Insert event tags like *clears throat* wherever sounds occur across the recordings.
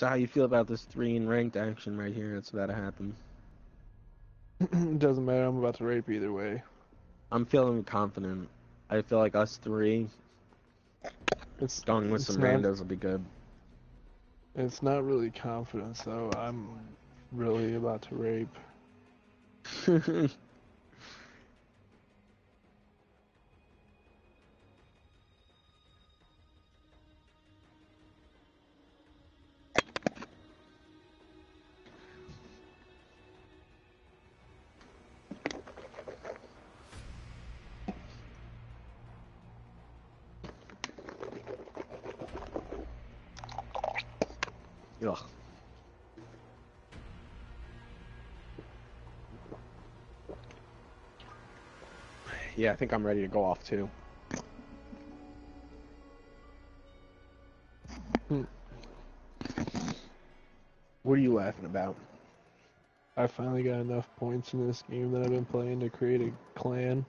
So how you feel about this three in ranked action right here? That's about to happen. it *clears throat* doesn't matter. I'm about to rape either way. I'm feeling confident. I feel like us three It's going with it's some randos will be good. It's not really confidence though. I'm really about to rape. *laughs* Yeah, I think I'm ready to go off too. Hmm. What are you laughing about? I finally got enough points in this game that I've been playing to create a clan.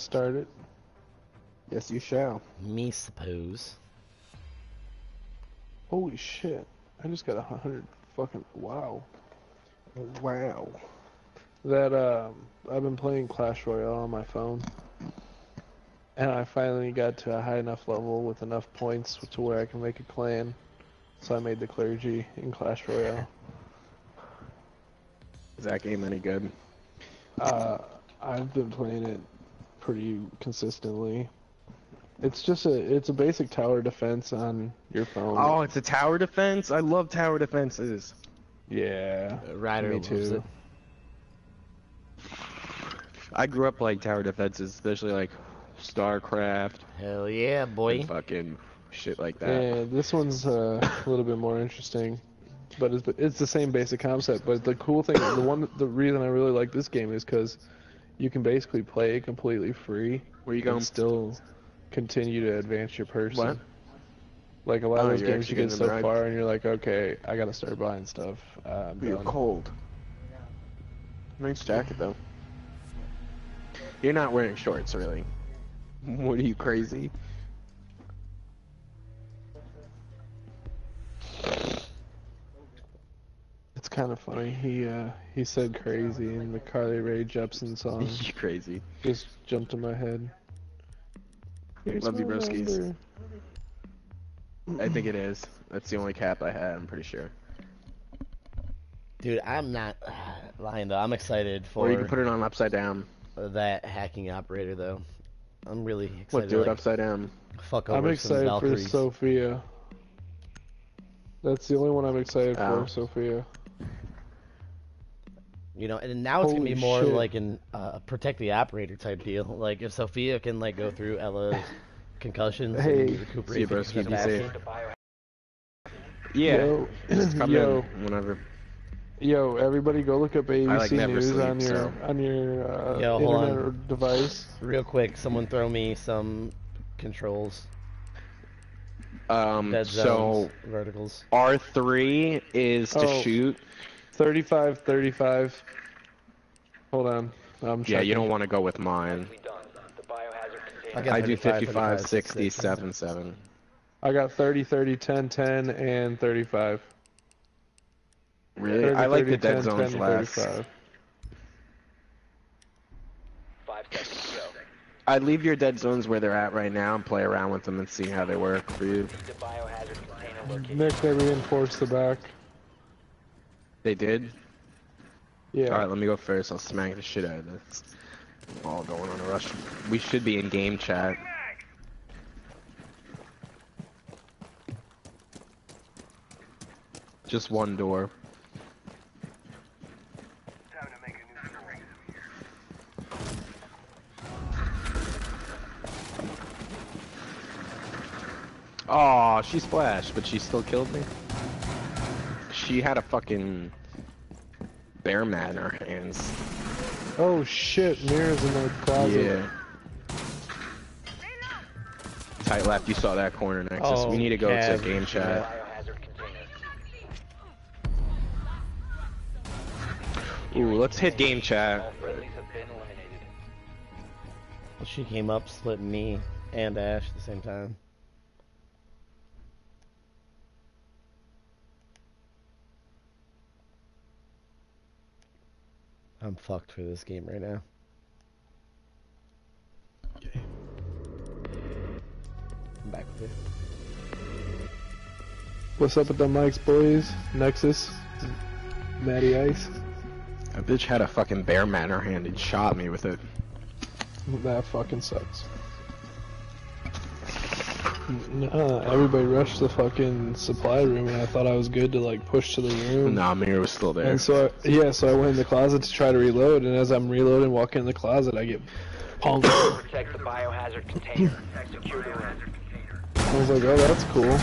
Shall I start it? Yes, you shall. Me suppose. Holy shit. I just got a hundred fucking wow. Wow. That um I've been playing Clash Royale on my phone. And I finally got to a high enough level with enough points to where I can make a clan. So I made the clergy in Clash Royale. Is that game any good? Uh, I've been playing it pretty consistently. It's just a it's a basic tower defense on your phone. Oh, it's a tower defense? I love tower defenses. yeah. Uh, Ryder Me loves too. it. I grew up like tower defenses, especially like StarCraft Hell yeah, boy. and fucking shit like that. Yeah, this one's uh, a little bit more interesting, but it's it's the same basic concept. But the cool thing, the one, the reason I really like this game is because you can basically play it completely free Where you and going? still continue to advance your person. What? Like a lot Oh, of those games, you get so ride. far and you're like, okay, I gotta start buying stuff. Uh, You're done. cold. Nice jacket though. You're not wearing shorts, really. *laughs* What are you crazy? Kind of funny. He uh, he said crazy, in the Carly Rae Jepsen *laughs* song you crazy. just jumped in my head. Here's Love you, broskies. number. I think it is. That's the only cap I had. I'm pretty sure. Dude, I'm not *sighs* lying though. I'm excited for Or you can put it on upside down. that hacking operator though. I'm really excited. What? Do it like, upside down. Fuck over I'm some excited for Zofia. That's the only one I'm excited Oh. for, Zofia. You know, and now it's gonna be more shit. like an uh, protect the operator type deal. *laughs* Like if Zofia can like go through Ela's concussions Hey. and recuperate See you, broski, 50% be safe. Yeah. Yo, Just *clears throat* come yo, in whenever. yo, everybody go look up ABC like never News sleep, on your so- on your uh, Yo, hold internet on. or device. Real quick, someone throw me some controls. Um. Dead So verticals. R three is to Oh. shoot. 35, 35. Hold on. I'm Yeah, you don't want to go with mine. I I do 35, 55, 60, 66. 7, 7. I got 30, 30, 10, 10, and 35. Really? 30, I like 30, the dead 10, zones 10, last. 35. Five seconds go. I'd leave your dead zones where they're at right now and play around with them and see how they work for you. The biohazard container located. Nick, they reinforced the back. They did? Yeah. Alright, let me go first. I'll smack the shit out of this. All going on a rush. We should be in game chat. Just one door. Oh, she splashed, but she still killed me. She had a fucking bear mat in her hands. Oh shit, mirrors in the closet. Yeah. Tight left, you saw that corner next to us. Oh, We need to go to game chat. Ooh, let's hit game chat. friendlies have been eliminated. She came up, split me and Ash at the same time. I'm fucked for this game right now. Okay. I'm back with you. What's up with the mics, boys? Nexus, Matty Ice. A bitch had a fucking bear mat in her hand and shot me with it. That fucking sucks. Nah, uh, everybody rushed the fucking supply room, and I thought I was good to like push to the room. Nah, mirror was still there. And so, I, yeah, so I went in the closet to try to reload, and as I'm reloading, walking in the closet, I get punked. Protect the biohazard container. Secure the room. I was like, oh, that's cool.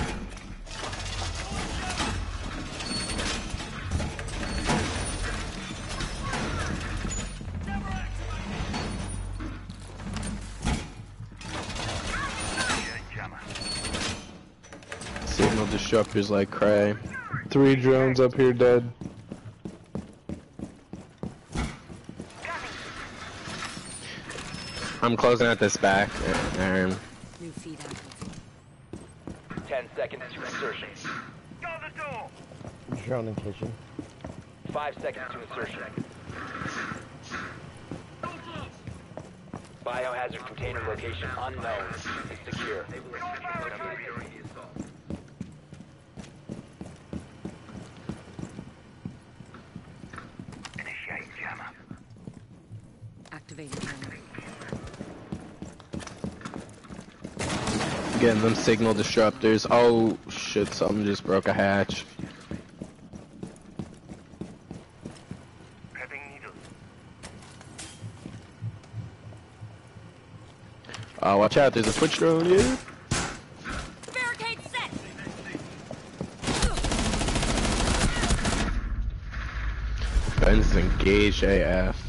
Signal disruptors like cray. Three drones up here dead. I'm closing out this back. Aaron. New feed active. Ten seconds to insertion. Drone in kitchen. Five seconds to insertion. Biohazard container location unknown. Secure. Activating camera. Getting them signal disruptors. Oh shit, something just broke a hatch. Uh, watch out, there's a Twitch drone here. Barricade set! Ben's engaged AF.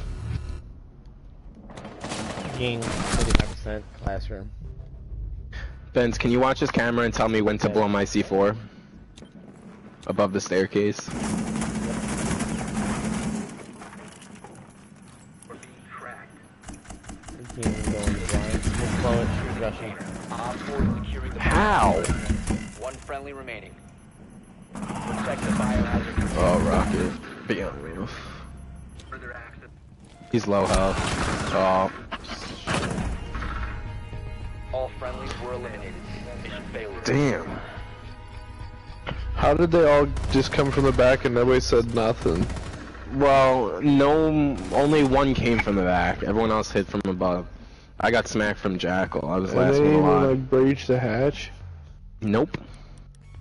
Ying, 35% classroom. Benz, can you watch this camera and tell me when to Okay. blow my C4? Above the staircase. Ying going blind. Just blow it, she's rushing. Op 4 securing the How? One friendly remaining. Protect the biohazard. Oh, rocket. Beyond real. He's low health. Oh. All friendlies were eliminated. Mission failure. Damn. How did they all just come from the back and nobody said nothing? Well, no, only one came from the back. Everyone else hit from above. I got smacked from Jackal. I was And last they one didn't even alive. like breach the hatch. Nope.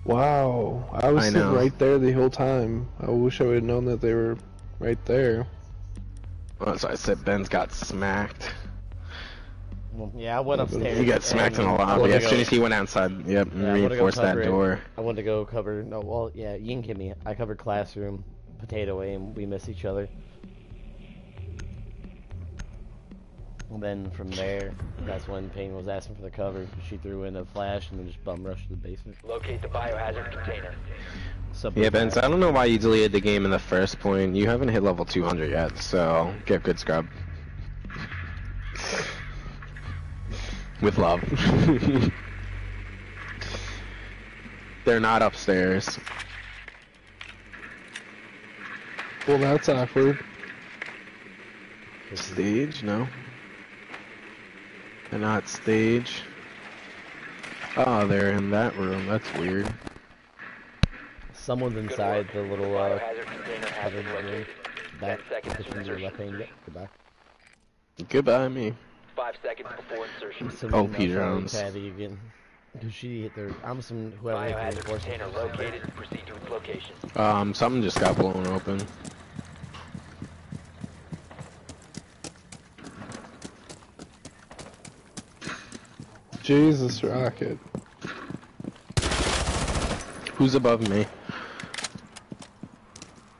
Wow, I was I sitting know. right there the whole time. I wish I would have known that they were right there. Well, so I said Ben's got smacked. Well, yeah, I went upstairs. He got smacked in the lobby. went to As soon as he went outside, yep, Yeah, I wanna go reinforced that cover it. door. I went to go cover. No, well, yeah, Ying hit me. I covered classroom, potato aim. We missed each other. And then from there, that's when Payne was asking for the cover. She threw in a flash and then just bum rushed to the basement. Locate the biohazard container. Sub Yeah, Benz, I don't know why you deleted the game in the first point. You haven't hit level 200 yet, so get good scrub. With love. *laughs* They're not upstairs. Well, that's awkward. Stage? No. They're not stage. Oh, they're in that room. That's weird. Someone's inside the little uh, biohazard container has been covered room. located. Back Ten seconds to kitchen to your left hand. Goodbye. Goodbye, me. Five seconds before insertion. So Oh, we Peter Jones. Patty again. Who she hit their? I'm some whoever hit the Biohazard container located. Proceed to its location. Um, something just got blown open. Jesus, rocket. Who's above me?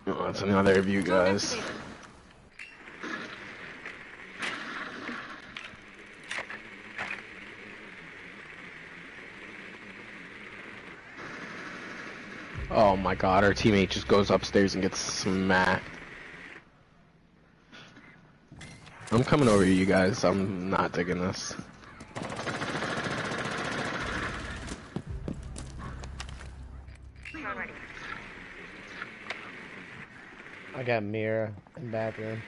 Oh, that's another of you guys. Oh my god, our teammate just goes upstairs and gets smacked. I'm coming over you guys. I'm not digging this. I got mirror in bathroom.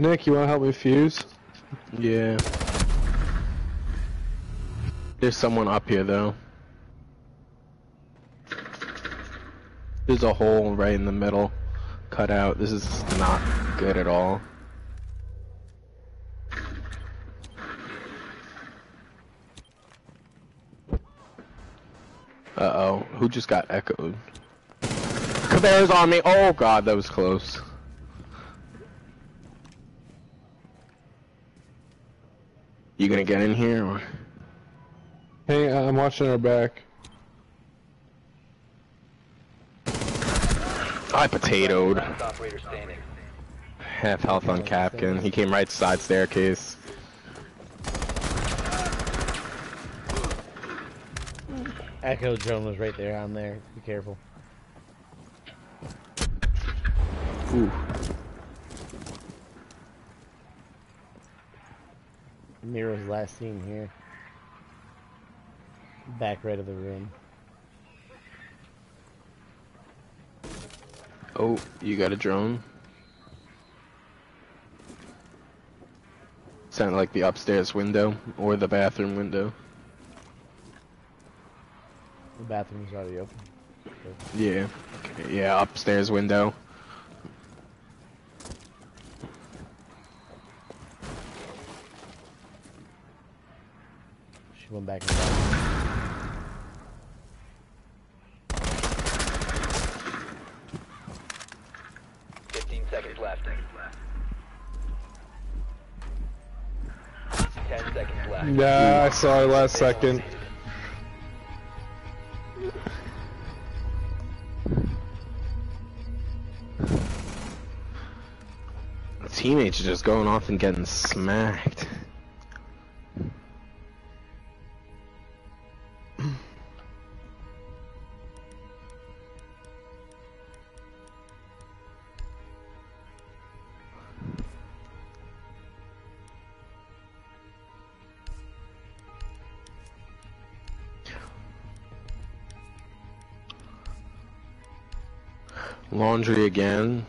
Nick, you wanna help me fuse? Yeah. There's someone up here though. There's a hole right in the middle cut out. This is not good at all. Uh oh, who just got echoed? Caveira's on me! Oh god, that was close. You gonna get in here or? Hey, I'm watching our back. I potatoed. Last. Half health on Capkin. He came right side staircase. Echo drone was right there. I'm there. Be careful. Ooh. Mira's last seen here. Back right of the room. Oh, you got a drone? Sound like the upstairs window or the bathroom window. The bathroom's already open. Yeah. Okay, yeah, upstairs window. She went back. Fifteen seconds left. Ten seconds left. Yeah, I saw it last second. Teammates are just going off and getting smacked. Laundry again.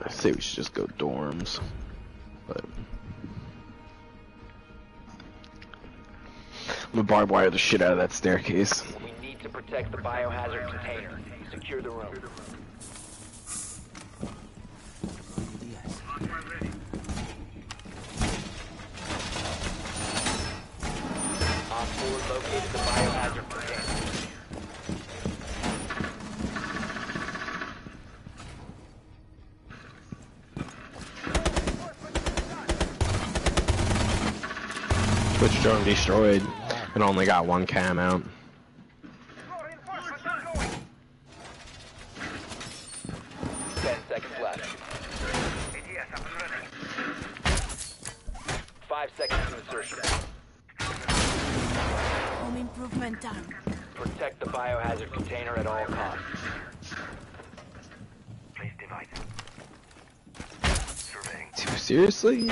I say we should just go dorms, but I'm gonna barbed wire the shit out of that staircase. We need to protect the biohazard container. Secure the room. Destroyed and only got one cam out. Ten seconds left. Five seconds to insertion. Home improvement done. Protect the biohazard container at all costs. Seriously?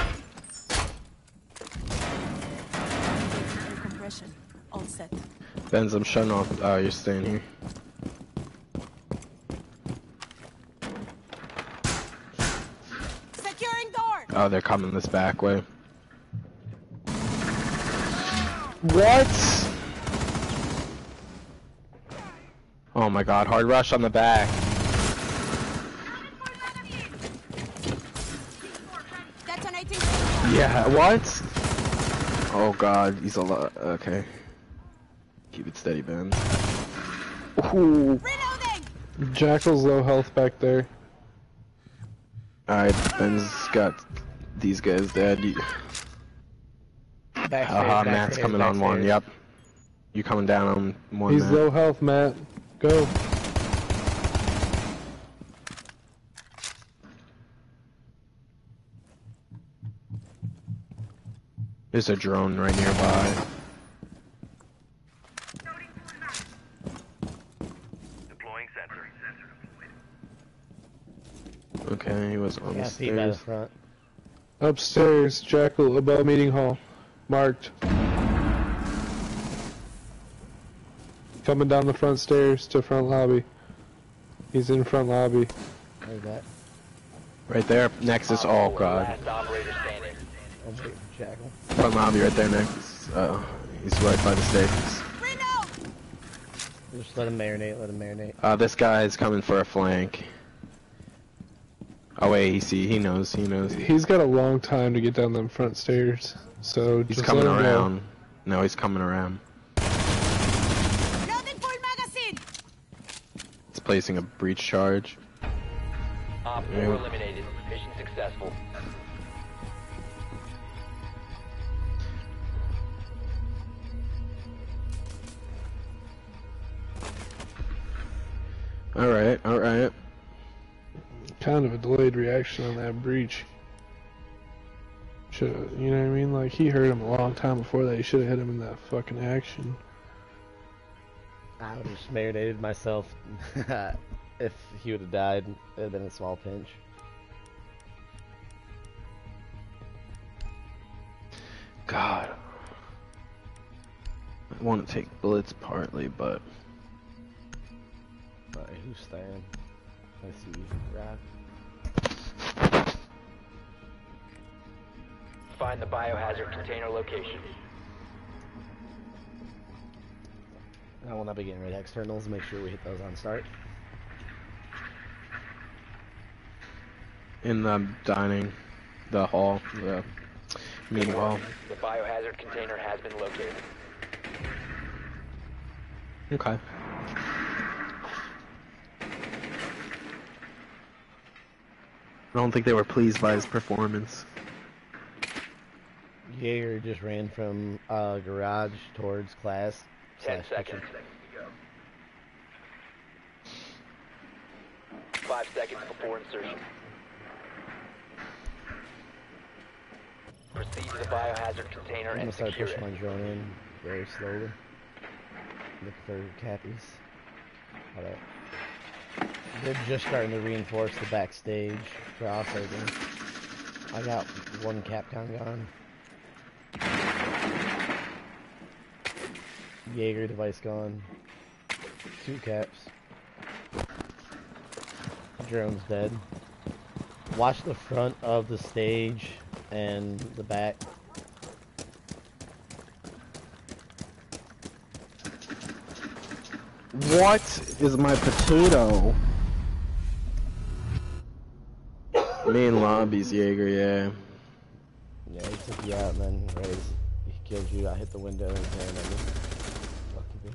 Benz, I'm shutting off. Oh, you're staying here. Securing door. Oh, they're coming this back way. What? Oh my god, hard rush on the back. Yeah, what? Oh god, he's a lot. Okay. Keep it steady, Ben. Ooh. Jackal's low health back there. Alright, Ben's got these guys dead. You... Backstairs, Haha, Matt's backstairs, coming on one, yep. You coming down on one, He's Matt. low health, Matt. Go. There's a drone right nearby. Deploying sensor. Okay, he was on Yeah, the feet by the front. Upstairs, Jackal, above meeting hall. Marked. Coming down the front stairs to front lobby. He's in front lobby. Like that. Right there, Nexus. Op Oh four, god. Last operator standing. I'll wait for Jackal. Front lobby right there, Nexus. Uh, he's right by the stairs. Just let him marinate, let him marinate. Uh, this guy's coming for a flank. Oh wait, he see, he knows, he knows. He's got a long time to get down them front stairs. So He's just coming let him go. around. No, he's coming around. Loading full magazine. It's placing a breach charge. Op Yeah. eliminated. Mission successful. Alright, alright. Kind of a delayed reaction on that breach. Should you know what I mean? Like he heard him a long time before that. He should have hit him in that fucking action. I would have just marinated myself. *laughs* if he would have died, it would have been a small pinch. God. I want to take bullets partly, but Alright, who's staying? I see Rob. Find the biohazard container location. I will not be getting rid of externals. Make sure we hit those on start. in the dining, the hall, the meeting hall. The biohazard container has been located. Okay. I don't think they were pleased by his performance. Jaeger just ran from uh, garage towards class. 10 slash kitchen. seconds. Five seconds before insertion. Proceed to the biohazard container I'm gonna and start secure pushing it. my drone in very slowly. Look for cappies. Alright. They're just starting to reinforce the backstage crossover. I got one Capcom gone. Jaeger device gone. Two caps. Drone's dead. Watch the front of the stage and the back. What is my potato? Main lobbies, Jaeger, yeah. Yeah, he took you out right he killed you, I hit the window and ran at me. Lucky bitch.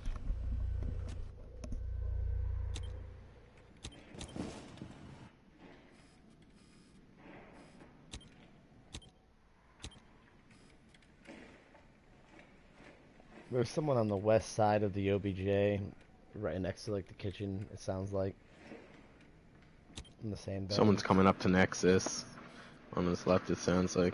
There's someone on the west side of the OBJ, right next to like the kitchen. It sounds like in the same. Someone's coming up to Nexus. On his left, it sounds like.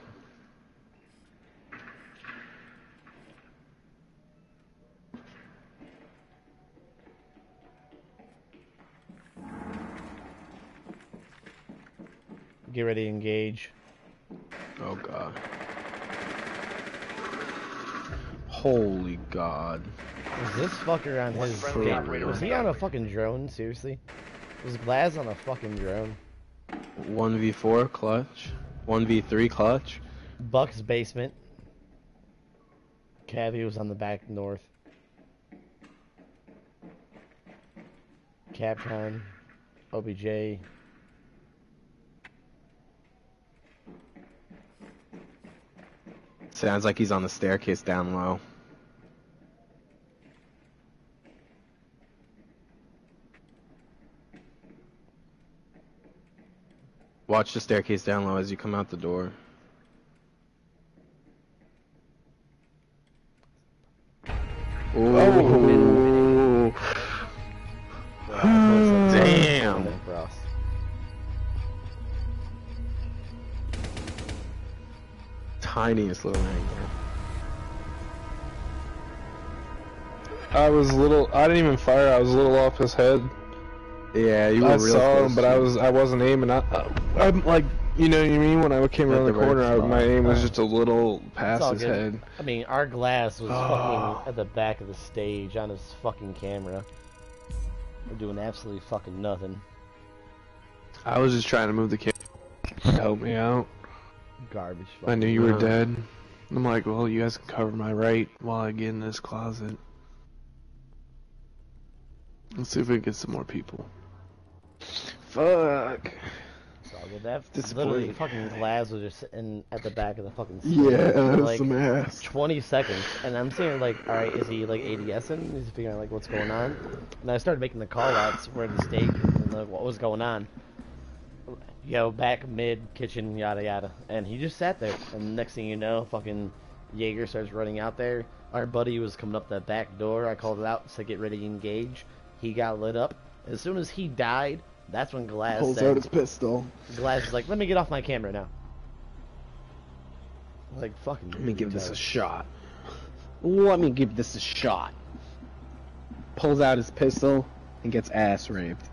Get ready to engage. Oh god. Holy god. Is this fucker on One his? friendly Was he on a fucking drone? Seriously? Was Glaz on a fucking drone? 1v4 clutch. 1v3 clutch. Buck's basement. Cabby was on the back north. Capcom, OBJ. Sounds like he's on the staircase down low. Watch the staircase down low as you come out the door. Ooh. Oh. Damn. Ross. Tiniest little angle. I was a little. I didn't even fire. I was a little off his head. Yeah, you were I real saw close him, but I was. I wasn't aiming. I, I, I'm like, you know what I mean? When I came around the, the corner, I, my aim was just a little past his good. head. I mean, our Glaz was Oh. fucking at the back of the stage on his fucking camera. We're doing absolutely fucking nothing. I was just trying to move the camera. Help me out. Garbage. I knew you were dead. I'm like, well, you guys can cover my right while I get in this closet. Let's see if we can get some more people. Fuck. All. That literally fucking Glaz was just sitting at the back of the fucking stage Yeah, *laughs* for, like some ass. 20 seconds, and I'm sitting there like, all right, is he like ADSing? He's he figuring out like what's going on? And I started making the call outs where the stage and like, what was going on. You know, back mid kitchen, yada yada, and he just sat there. And next thing you know, fucking Jaeger starts running out there. Our buddy was coming up that back door. I called it out to get ready to engage. He got lit up. As soon as he died, that's when Glaz Pulls said, out his pistol. Glaz is like, let me get off my camera now. Like fucking. Let me give this a shot. Let me give this a shot. Pulls out his pistol and gets ass raped.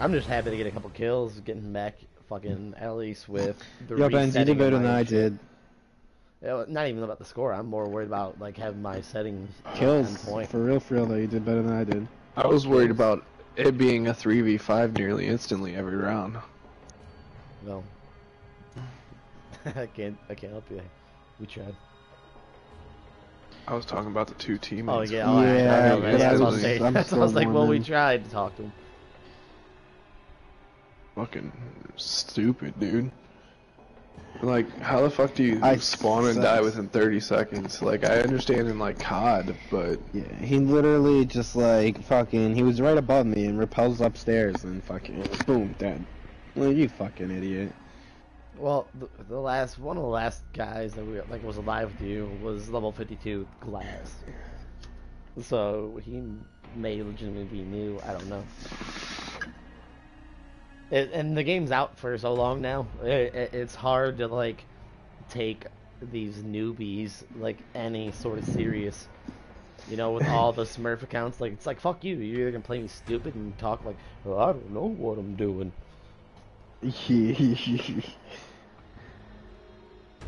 I'm just happy to get a couple kills, getting back fucking at least with the Yo, Benz, you did better than I did. Yeah, Not even about the score. I'm more worried about like having my settings uh, on Kills. point. For real, for real, though, you did better than I did. I was worried about it being a 3v5 nearly instantly every round. No, *laughs* I can't. I can't help you. We tried. I was talking about the two teammates. Oh yeah, oh, I- I, Yeah, know, man. That's I what I was- was saying. *laughs* I'm That's I was like, well, we tried to talk to him. Fucking stupid, dude. Like, how the fuck do you I spawn and die within 30 seconds? Like, I understand in like COD, but Yeah, he literally just like fucking. He was right above me and repels upstairs and fucking boom dead. Well, you fucking idiot. Well, the, the last one of the last guys that we like was alive with you was level 52 Glaz. So he may legitimately be new. I don't know. It, and the game's out for so long now. It, it, it's hard to like take these newbies like any sort of serious. You know, with all the Smurf accounts, like it's like fuck you. You're either gonna play me stupid and talk like, well, I don't know what I'm doing. *laughs*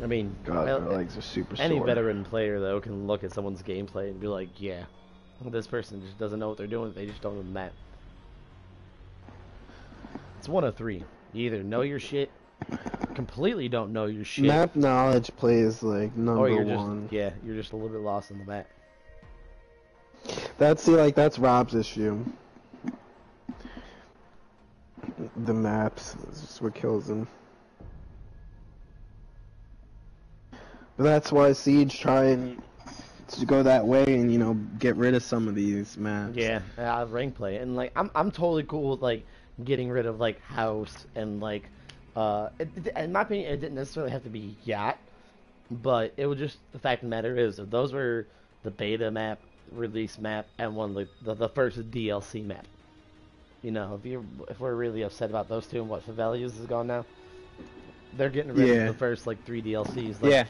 I mean, God, my legs are super any sore. veteran player though can look at someone's gameplay and be like, yeah, this person just doesn't know what they're doing. They just don't know the map. It's one of three. You either know your shit, completely don't know your shit, Map knowledge plays like number or you're just one. yeah, you're just a little bit lost in the map. That's see, like that's Rob's issue. The maps is just what kills him. But that's why Siege try and to go that way and you know get rid of some of these maps. Yeah, uh, rank play, and like I'm I'm totally cool with like getting rid of like house and like uh, it, it- in my opinion, it didn't necessarily have to be yacht, but it was just the fact of the matter is if those were the beta map, release map, and one of the the, the first DLC map. You know, if you if we're really upset about those two and what Favela's is gone now, they're getting rid Yeah. of the first like three DLCs. Like, Yeah.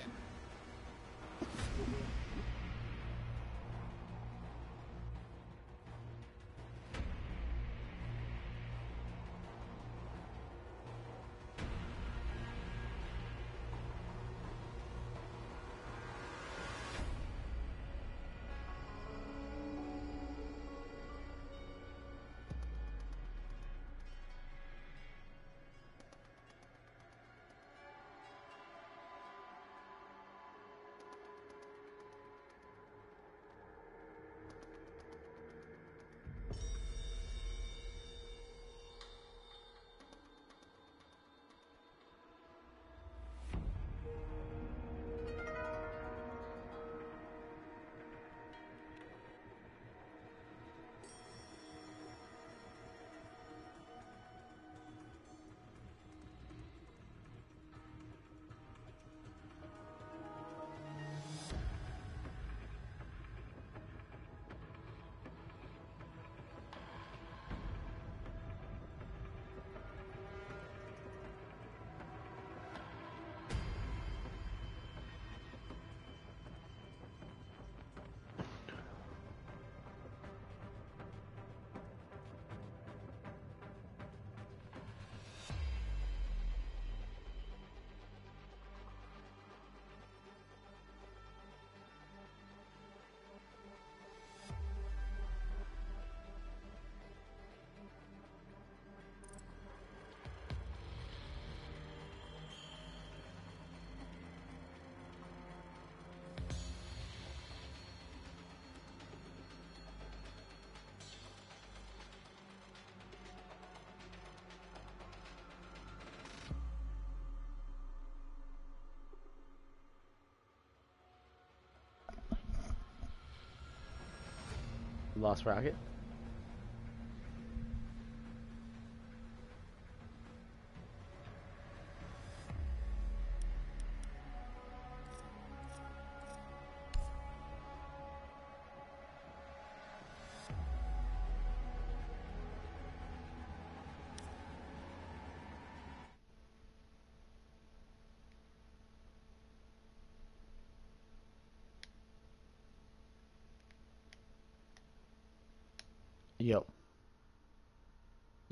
Lost Rocket.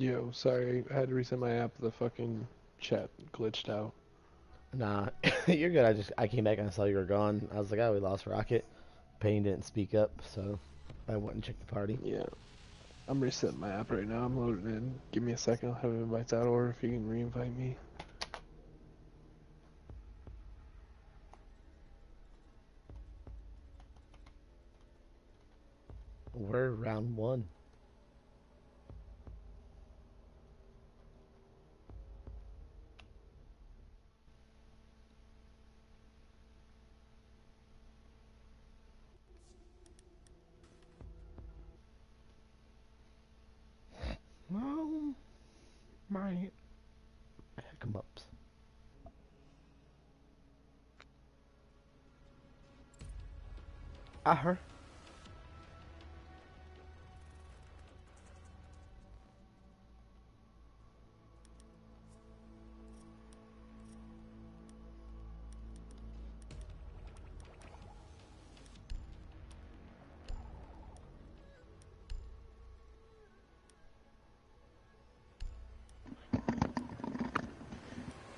Yo, sorry, I had to reset my app. The fucking chat glitched out. Nah, *laughs* you're good. I just I came back and I saw you were gone. I was like, oh, we lost Rocket. Payne didn't speak up, so I went and checked the party. Yeah. I'm resetting my app right now. I'm loading in. Give me a second. I'll have it invites out or if you can re-invite me. We're round one. Well, my come ups. I heard.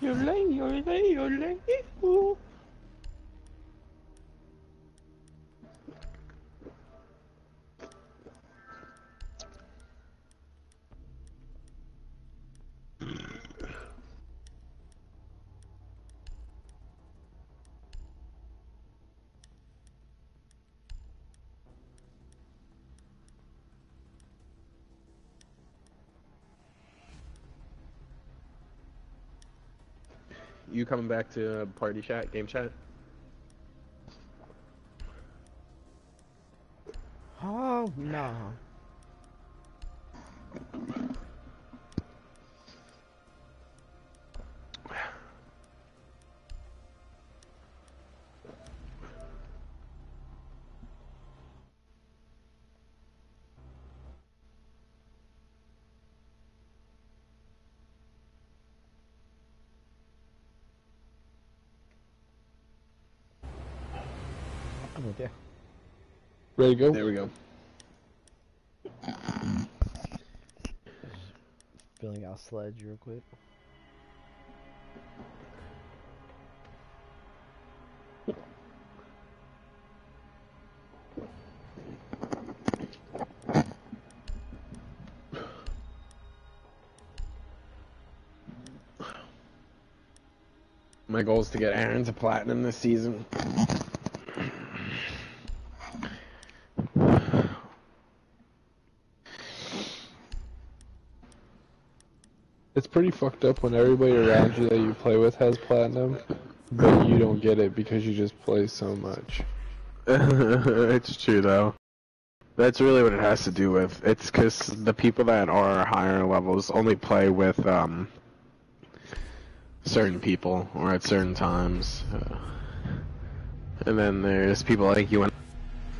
Yole, yole, yole, ooh. You coming back to party chat, game chat? Ready to go? There we go. Filling out sledge real quick. My goal is to get Aaron to platinum this season. Pretty fucked up when everybody around you that you play with has platinum, but you don't get it because you just play so much. *laughs* it's true though. That's really what it has to do with. It's because the people that are higher levels only play with um, certain people or at certain times, uh, and then there's people like you and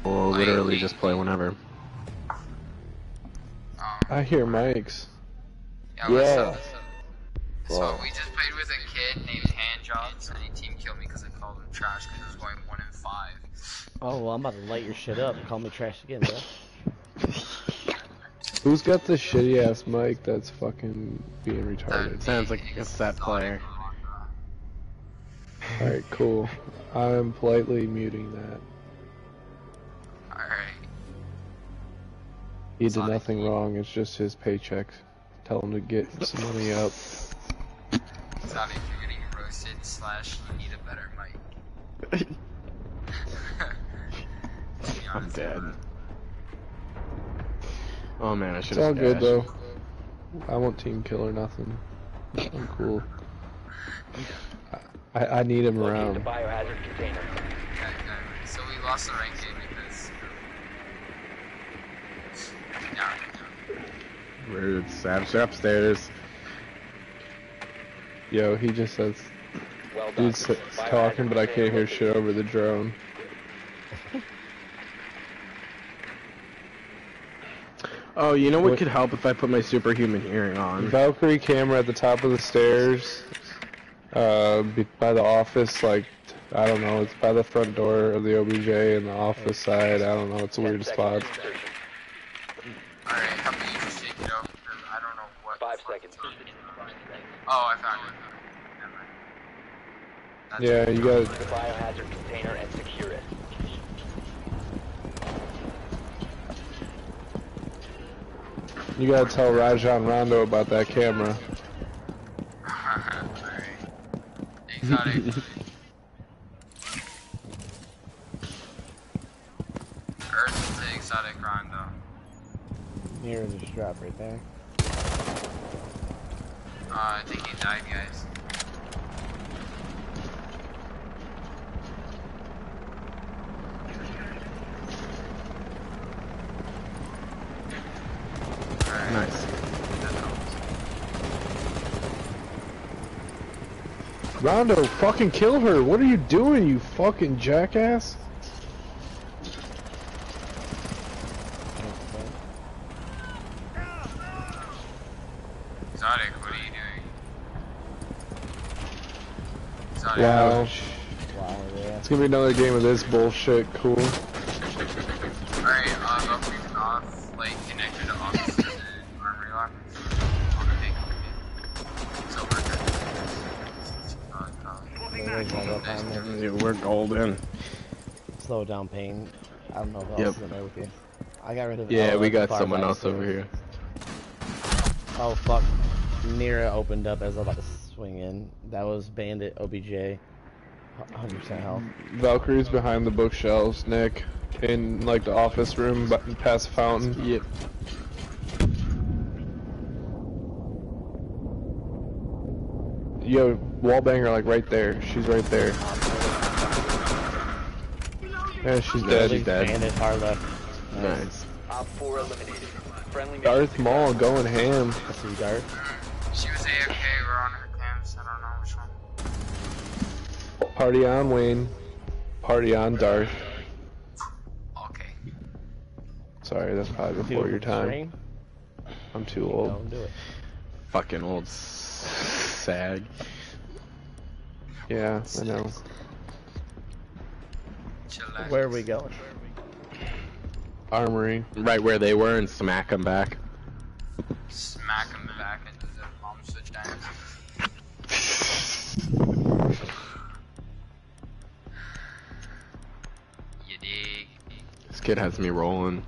who will literally just play whenever. I hear mics. Yeah, what's Yeah. Up, what's up? So we just played with a kid named Handjobs, and he team killed me because I called him trash because he was going one in five. Oh well, I'm about to light your shit up. Call me trash again, bro. *laughs* Who's got the shitty ass mic that's fucking being That retarded? Sounds like thing a set player. Alright, cool. I'm politely muting that. Alright. He did nothing wrong, it's just his paycheck. Tell him to get some money up. Sonic, you're getting roasted, slash, you need a better mic. To *laughs* be I'm dead. Oh man, I should It's have all good though. I won't team kill or nothing. I'm cool. *laughs* I, I need him Locate the around. biohazard container. Okay, okay. So we lost the rank game because dudes. Savage, they're upstairs. Yo, he just says, Well done. dude's s- talking, but I can't hear shit over the drone. *laughs* Oh, you know what What- could help if I put my superhuman hearing on? Valkyrie camera at the top of the stairs, uh, by the office, like, I don't know, it's by the front door of the OBJ and the office side, I don't know, it's a weird spot. Alright, how about you just it out? Because I don't know what. Five seconds. It's on. Oh, I found it. Uh, That's Yeah, you got The biohazard container and secure it. you gotta tell Rajon Rondo about that camera. *laughs* Alright. Exotic. *laughs* Earth to exotic rondo. Here's a strap right there. Uh, I think he died, guys. Nice. Rondo, fucking kill her! What are you doing, you fucking jackass? Exotic, what are you doing? Exotic. Wow. Wow, yeah. It's gonna be another game of this bullshit, cool. Alright, go freaking off, like, connected to offices and armory lockers. On the big It's over. Uh, Where's my real time there? Dude, we're golden. Slow down pain. I don't know if Yep. else is in there with you. I got rid of Yeah, oh, we got someone else over here. Oh fuck. Mira opened up as I was about to swing in. That was Bandit OBJ. 100% health. Valkyrie's behind the bookshelves, Nick. In, like, the office room, but past the fountain. Yep. Yo, wallbanger, like, right there. She's right there. Yeah, she's Yeah, dead. she's dead. Bandit far left. Nice. Op 4 eliminated. Friendly mission Darth Maul going ham. I see Dart. She was AFK, Party on, Wayne. Party on, Darth. Okay. Sorry, that's probably Two before your time. string. I'm too Go old. and do it. Fucking old sag. Yeah, I know. Where are we going? Armory. Right where they were and smack them back. Smack him back into the bomb switch down. Kid has me rolling.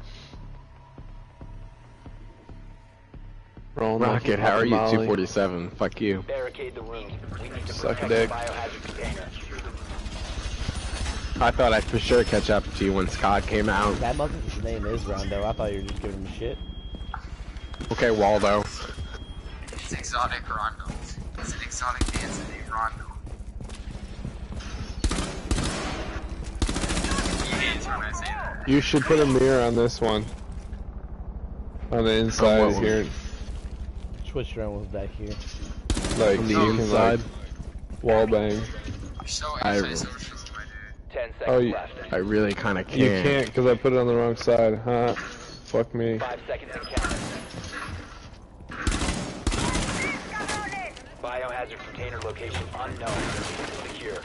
Rolling Rocket, how are you? Molly. 247. Fuck you. Barricade the room. We need to Suck a dick. the biohazard container. I thought I'd for sure catch up to you when Scott came out. That motherfucker's name is Rondo. I thought you were just giving him shit. Okay, Waldo. It's exotic Rondo. It's an exotic dancer named Rondo. He hates when I say that. You should put a mirror on this one. On the inside what one? here. Twitch drone was back here. Like, On the you inside. like, wall bang. So I- antisocial, my dude. 10 seconds Oh, you- left. I really kind of can't. You can't because I put it on the wrong side, huh? Fuck me. 5 seconds and counting. Biohazard container location unknown. Secure.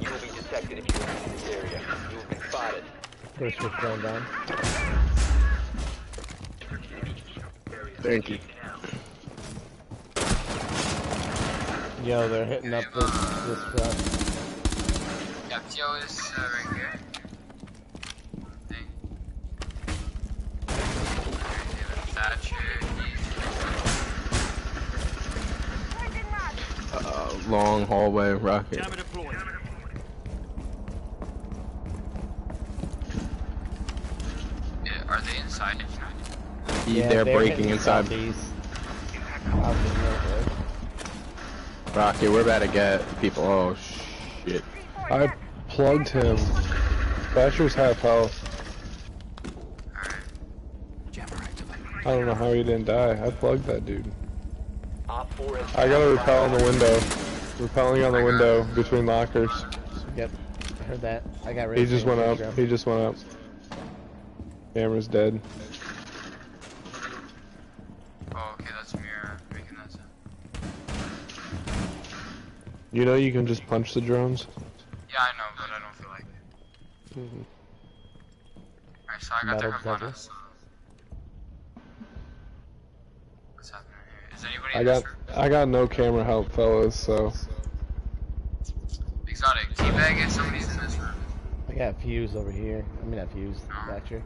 You will be detected if you enter this area. You have been spotted. Put a switch drone down. Thank you. Yo, they're hitting up this this front. Yeah, Joe is uh, right here. Uh, long hallway, rocket. Are they inside it? Yeah, they're breaking hitting inside. southeast. Out Rocket, we're about to get people. Oh shit. I plugged him. Thatcher was half health. I don't know how he didn't die. I plugged that dude. Op 4 has I got a repel on the window. Repelling on the window between lockers. Yep, I heard that. I got ready. He just went up. He just went up. Camera's dead. Oh, okay, that's Mira making that sound. You know you can just punch the drones? Yeah, I know, but I don't feel like it. Mm -hmm. Alright, so I got Metal the detector. Hibana. So... What's happening here? Is anybody I in got this room? I got no camera help, fellas. So Exotic. Teabag if somebody's in this room. I got Fuze over here. I mean, not Fuze. Thatcher.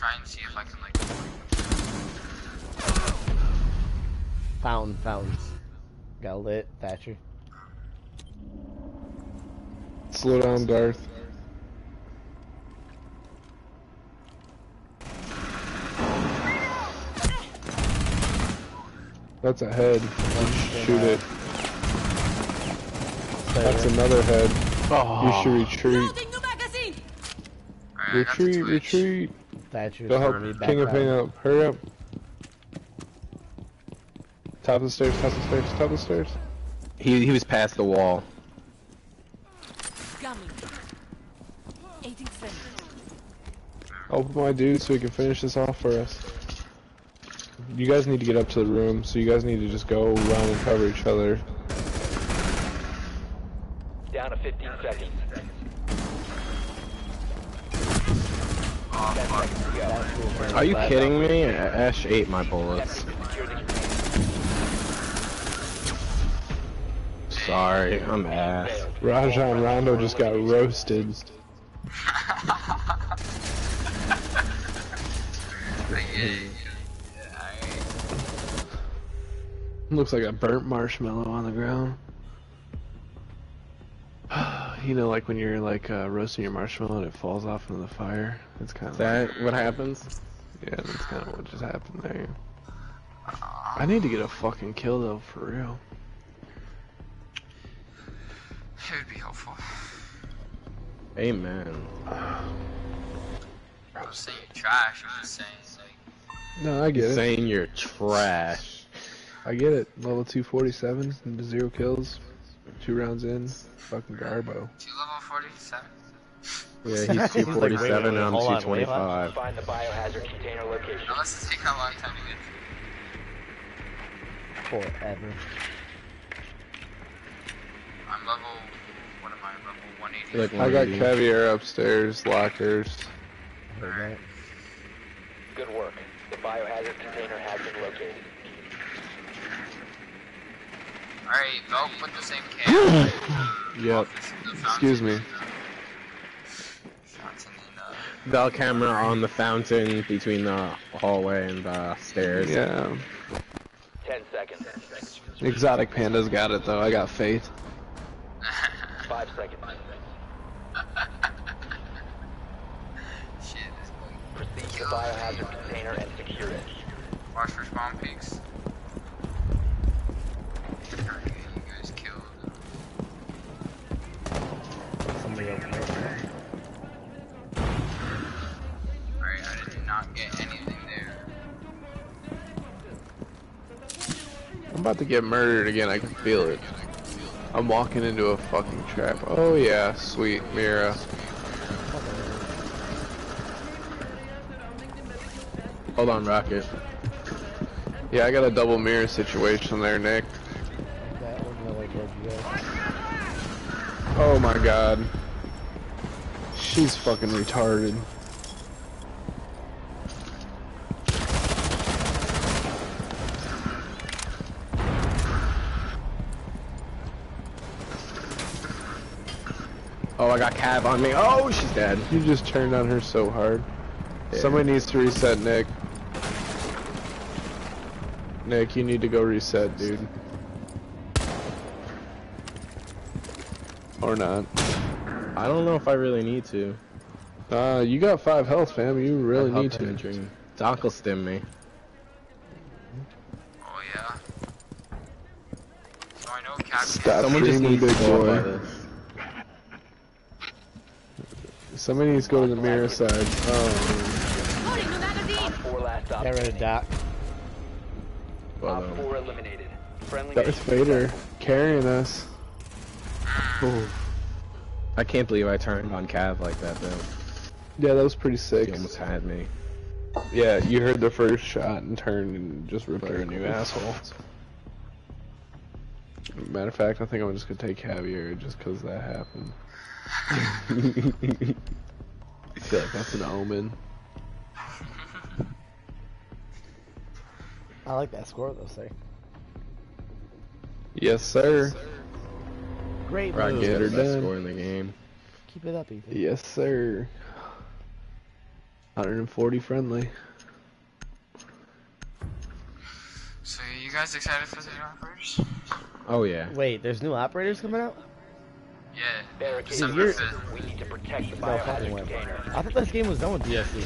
I'm trying to see if I can like. Fountain, fountains. Got lit. Thatcher. slow down, Darth. That's a head. Shoot it. That's another head. You should oh. retreat. Loading new magazine. Alright, I got the Retreat, retreat. Thatcher. Go help King of Pain up. Hurry up. Top of the stairs, top of the stairs, top of the stairs. He he was past the wall. Gummy. Aiding friend. Open my dude so we can finish this off for us. You guys need to get up to the room, so you guys need to just go around and cover each other. Down to 15 seconds. Oh, fuck. Are you kidding me? Ash ate my bullets. Sorry, I'm ass. Rajon Rondo just got roasted. yeah, yeah, alright. *laughs* Looks like a burnt marshmallow on the ground. *sighs* you know, like when you're like uh, roasting your marshmallow and it falls off into the fire. It's kind of that what happens? Yeah, that's kind of what just happened there. I need to get a fucking kill though, for real. It would be helpful. Amen. I was saying you're trash, I'm just saying, like, No, I get it. Saying you're trash. I get it. Level 247, zero kills, two rounds in, fucking Garbo. two level 47? Yeah, he's *laughs* He's like, wait, 247 and I'm on, 225. Find the biohazard container location. Now let's take a long time to get Forever. I'm level, what am I, level 180? Like I got caviar upstairs, lockers. Heard that. Good work. The biohazard container has been located. Alright, Valk put the same cam. *laughs* Yep. Excuse me. and, uh, Fountain and, uh, Bell camera on the fountain between the hallway and the stairs. Yeah. 10 seconds. Exotic Panda's got it though. I got faith. 5 seconds. *laughs* shit, this boy. Proceed to the biohazard container and secure it. Watch for spawn peeks. Trying to get you guys killed. Somebody over not get anything there. I'm about to get murdered again. I can feel it. I'm walking into a fucking trap. Oh yeah, sweet Mira. Hold on, Rocket. Yeah, I got a double mirror situation there, Nick. Oh my god. She's fucking retarded. Oh, I got Cav on me. Oh, she's dead. You just turned on her so hard. Somebody needs to reset Nick. Nick, you need to go reset, dude. Or not. I don't know if I really need to. Uh, you got five health, fam. You really need help in a to. dream. Doc will stim me. Oh yeah. So I know Captain. Stop Someone just dreaming, needs big go boy. by this. Somebody needs to go to the mirror side. Oh, Loading new Op magazine. 4 last op Get rid of. Doc. Well, Op um, 4 eliminated. Friendly Darth Vader carrying us. Oh, I can't believe I turned on Cav like that though. yeah, that was pretty sick. He almost had me. Yeah, you heard the first shot and turned and just ripped her a new asshole. Matter of fact, I think I'm just gonna take Caviar just because that happened. I feel like that's an omen. I like that score though, sir. Yes, sir. Great Rock move. get get her the best done. score in the game. Keep it up, Ethan. Yes, sir. 140 friendly. So you guys excited for the new operators? Oh yeah. Wait, there's new operators coming out? Yeah. Barricade December you're- We need to protect the No fucking way. I thought this game was done with DLC.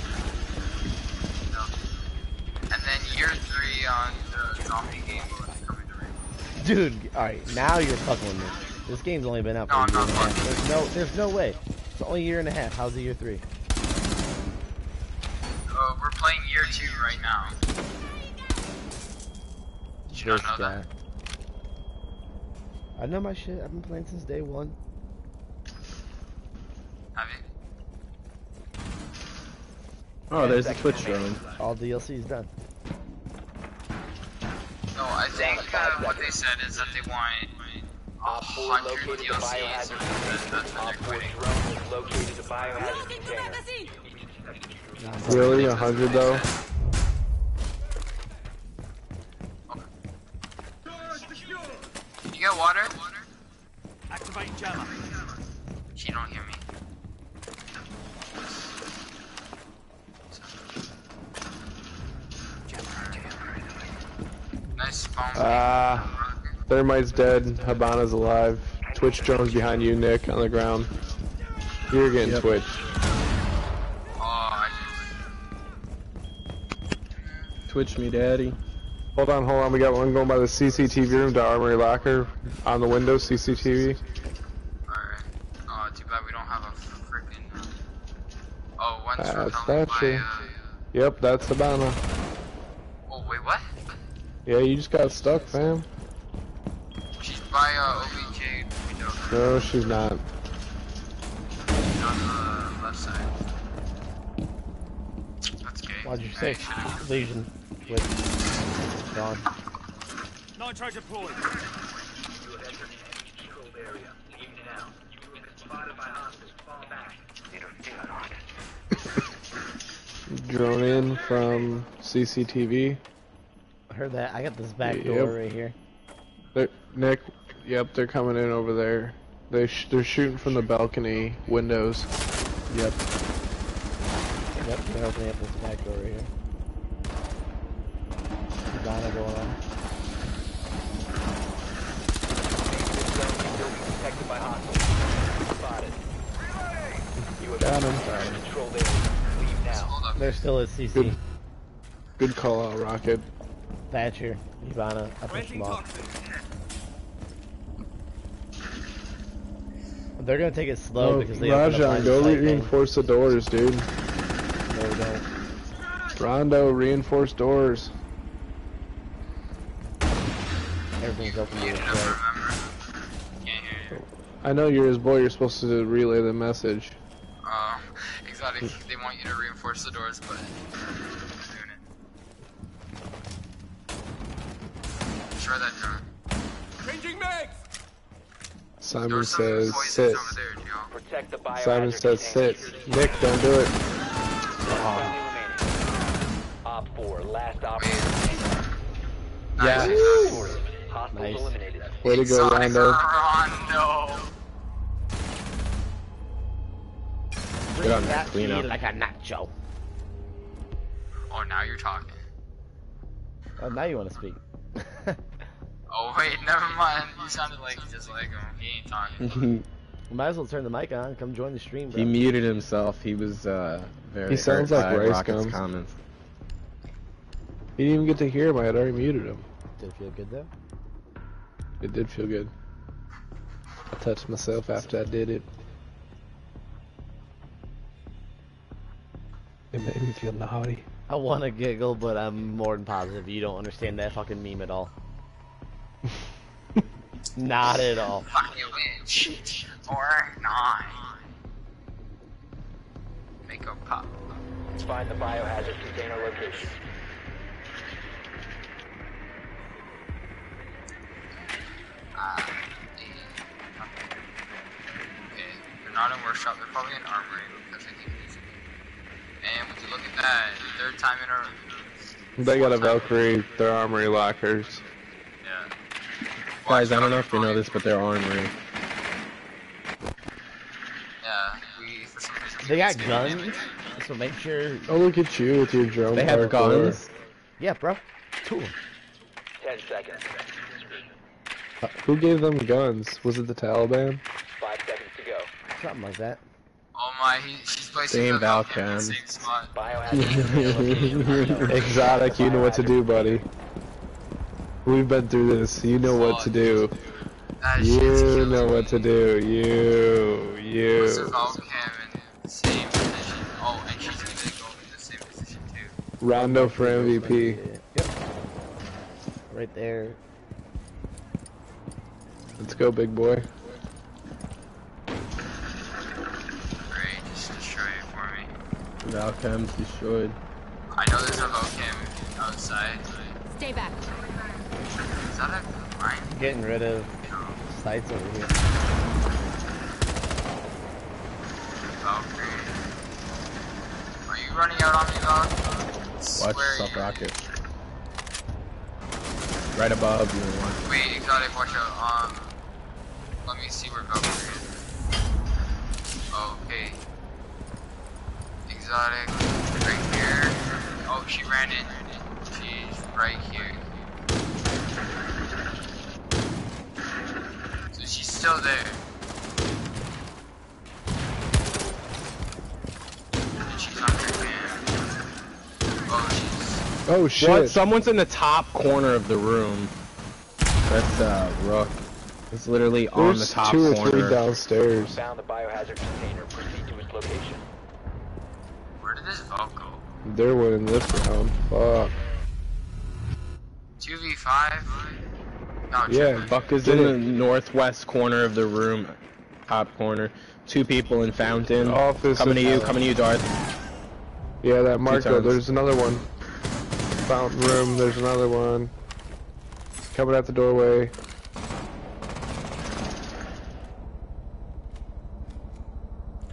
And then year three on the zombie game mode is coming to Dude, alright, now you're fucking with me. This game's only been out for No, a I'm year and a half. There's no, there's no way. It's only a year and a half. How's it year three? Uh, we're playing year two right now. Did you not This know guy. that? I know my shit. I've been playing since day one. Have you? Oh, there's the Twitch drone. All DLC is done. No, I think uh, what they said is that they want a hundred 4 hundred the DLCs. biohazard and. That's what they're quitting. drone located the biohazard Loading new container. magazine. Nah, Really? That's what 100 though? You got water? Activating jammer. She don't hear me. Nice spawn. Ah, Thermite's dead. Hibana's alive. Twitch drone's behind you, Nick, on the ground. You're getting Yep. Twitch. Oh, Twitch me, daddy. Hold on, hold on. We got one going by the CCTV room to Armory Locker on the window. CCTV. Alright. Oh, too bad we don't have a freaking. Oh, one's That's repelling by. Thatcher. Uh, Yep, that's Habana. Wait, what? Yeah, you just got stuck, fam. She's by uh, OBJ window No, she's not. on the left side. That's gay. Why'd you I say should've- Legion with gone? Nitro deployed. *laughs* Drone in from CCTV. I heard that. I got this back Yep. door right here. They're, Nick, yep, they're coming in over there. They sh- they're shooting from the balcony windows. Yep. Yep, they're opening up this back door right here. Hibana going on. Protected by hostiles. Spotted. You have Got him. entered controlled area. Leave now. Hold up. There still is CC. Good. Good call out, Rocket. Thatcher, Hibana, I pushed them off. They're gonna take it slow Oh, because they opened up line Rajon, of go sight re- thing. reinforce the doors, dude. No, we don't. Rondo, reinforce doors. Everything's open to You right. remember. Can't hear you. I know you're his boy. You're supposed to relay the message. Uh, exotic. They want you to reinforce the doors, but doing it. Try that drone. Changing mags. Simon says sit. there, Protect the biohazard Simon says sit. Nick, don't do it. Friendly remaining. Op 4, last operator. Yeah. Nice. Hostiles Nice. Way to go, Rondo. Rondo. Get on that That cleanup. like a nacho. Oh, now you're talking. Oh, now you want to speak. *laughs* Oh wait, *laughs* never mind. You sounded like he just like him. He ain't talking. *laughs* We might as well turn the mic on. Come join the stream, bro. he muted himself. He was uh, very. He sounds hurt like by Rice Rocket's comments. He didn't even get to hear him. I had already muted him. Did it feel good though? It did feel good. I touched myself after I did it. It made me feel naughty. I want to giggle, but I'm more than positive you don't understand that fucking meme at all. *laughs* Not at all. Fuck you, bitch. Or not. Make a pop. Find the biohazard container location. Uh, the, okay, they're not in workshop, they're probably in armory because I think these And would you look at that? Third time in a row. They got a Valkyrie, their armory lockers. Yeah. Guys, I don't know if you know this, but they're armory. Yeah, we for some reason. They got guns, it. so make sure. Oh, look at you with your drone They have parkour. guns. Yeah, bro. Two. Ten seconds. Uh, Who gave them guns? Was it the Taliban? Five seconds to go. Something like that. Oh my, he, she's placing Same the Valcam in the Valcam. same spot. Biohazard *laughs* container location unknown. Exotic, you know what to do, buddy. We've been through this. You know what to do. Ah, that You killing know me. what to do. You, What's the you. Valcam in the same position? Oh, and she's gonna go in the same position too. Rondo for MVP. Yep. Right there. Let's go, big boy. Great, just destroy it for me. Valcam's destroyed. I know there's a Valcam outside, but Stay back. is that a mine? Getting rid of sites over here. Valkyrie. Are you running out on me, Val? Watch Where are Rocket. Right above you. One. Wait, exotic, watch out. Um, let me see where Valkyrie is. Oh, okay. Exotic, right here. Oh, she ran in. She's right here. So she's still there. She's on her cam. Oh. Oh shit. What? Someone's in the top corner of the room. That's uh Rook. It's literally on the There's top two or corner. three downstairs. Found the biohazard container. Proceed to its location. Where did this Valk go? They're winning this round. Fuck. 2v5? No, Yeah, triple. Buck is Did in it. the northwest corner of the room, top corner. Two people in fountain. Office coming to you, Tyler. coming to you, Darth. Yeah, that Marco. There's another one. Fountain room. There's another one. Coming out the doorway.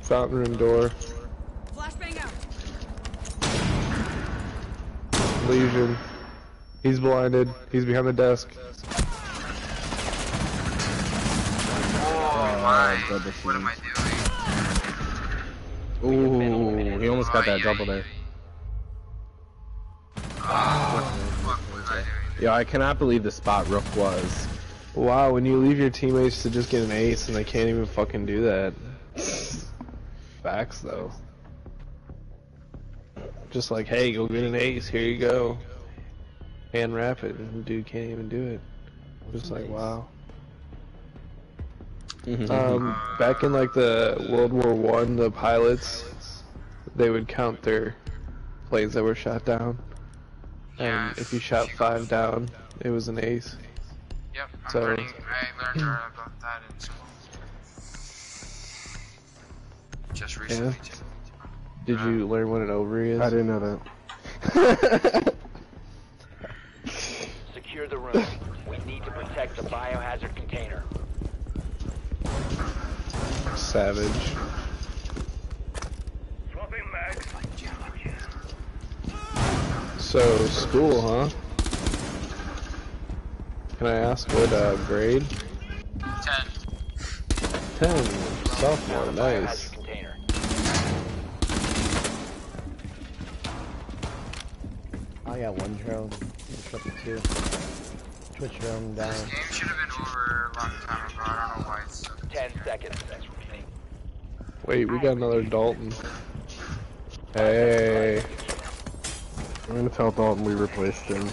Fountain room door. Flashbang out. Legion. He's blinded. He's behind the desk. Oh my, double what am I doing? Ooh, he almost got that Ay, double there. ay. What the fuck was I doing? Yeah, I cannot believe the spot Rook was. Wow, when you leave your teammates to just get an ace and they can't even fucking do that. Facts though. Just like, hey, go get an ace, here you go. Hand wrap it, and the dude can't even do it. Just like, wow. Um, back in like the World War One, the pilots, they would count their planes that were shot down. Yeah, And if you shot five down, it was an ace. Yep, I'm So- learning, I learned about that in school. Just recently too. Did you learn what an ovary is? I didn't know that. *laughs* Secure the room. We need to protect the biohazard container. Savage. So, school, huh? Can I ask what uh, grade? Ten. 10. Sophomore, nice. I got one drone. It's two. Twitch drone down. This game should have been over a long time ago. I don't know why it's so Ten seconds. Wait, we got another Dalton. Hey. I'm gonna tell Dalton we replaced him.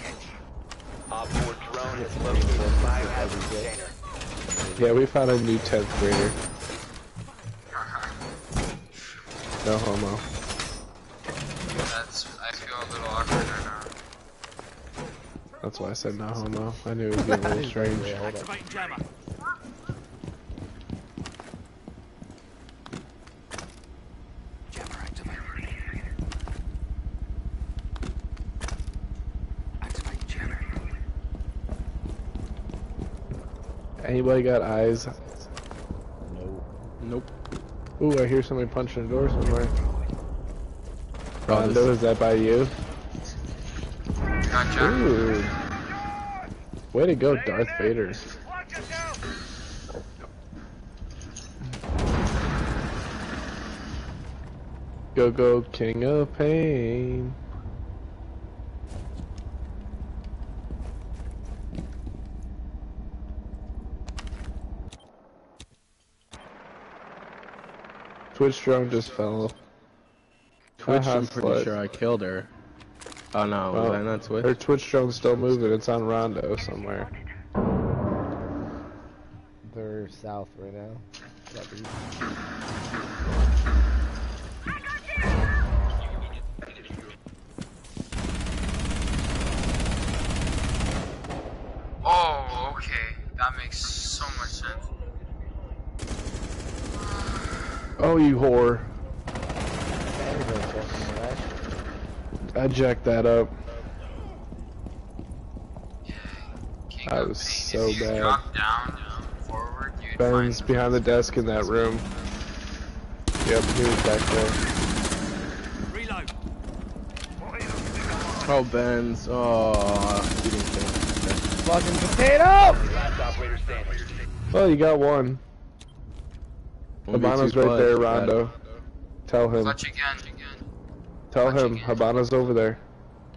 Op 4 drone Located the biohazard container. Yeah, we found a new 10th grader. No homo. That's. I feel a little awkward right now. That's why I said no homo. I knew it was getting a little *laughs* strange. Wait, hold up. Activating jammer. Jammer activated. Activating jammer. Anybody got eyes? No. Nope. Ooh, I hear somebody punching a door somewhere. Bro, Rondo, this- is that by you? Gotcha. Ooh. Way to go, Darth Vader. Go go King of Pain. Twitch drone just fell. Twitch, Haha, I'm pretty slut. sure I killed her. Oh no, Well, was that not Twitch? Her Twitch drone's still moving. It's on Rondo somewhere. They're south right now. Oh, okay. That makes so much sense. Oh, you whore. Everybody's walking away. I jacked that up. King That was so bad. down forward, Ben's behind the desk in that room. Yep, he was back there. Reload. Oh, Ben's. Oh, he didn't kill. Fucking potato! Last operator standing. Well, you got one. One Hibana's right there, Rondo. Tell him. Clutch again, again. Tell clutch him. again. Hibana's over there.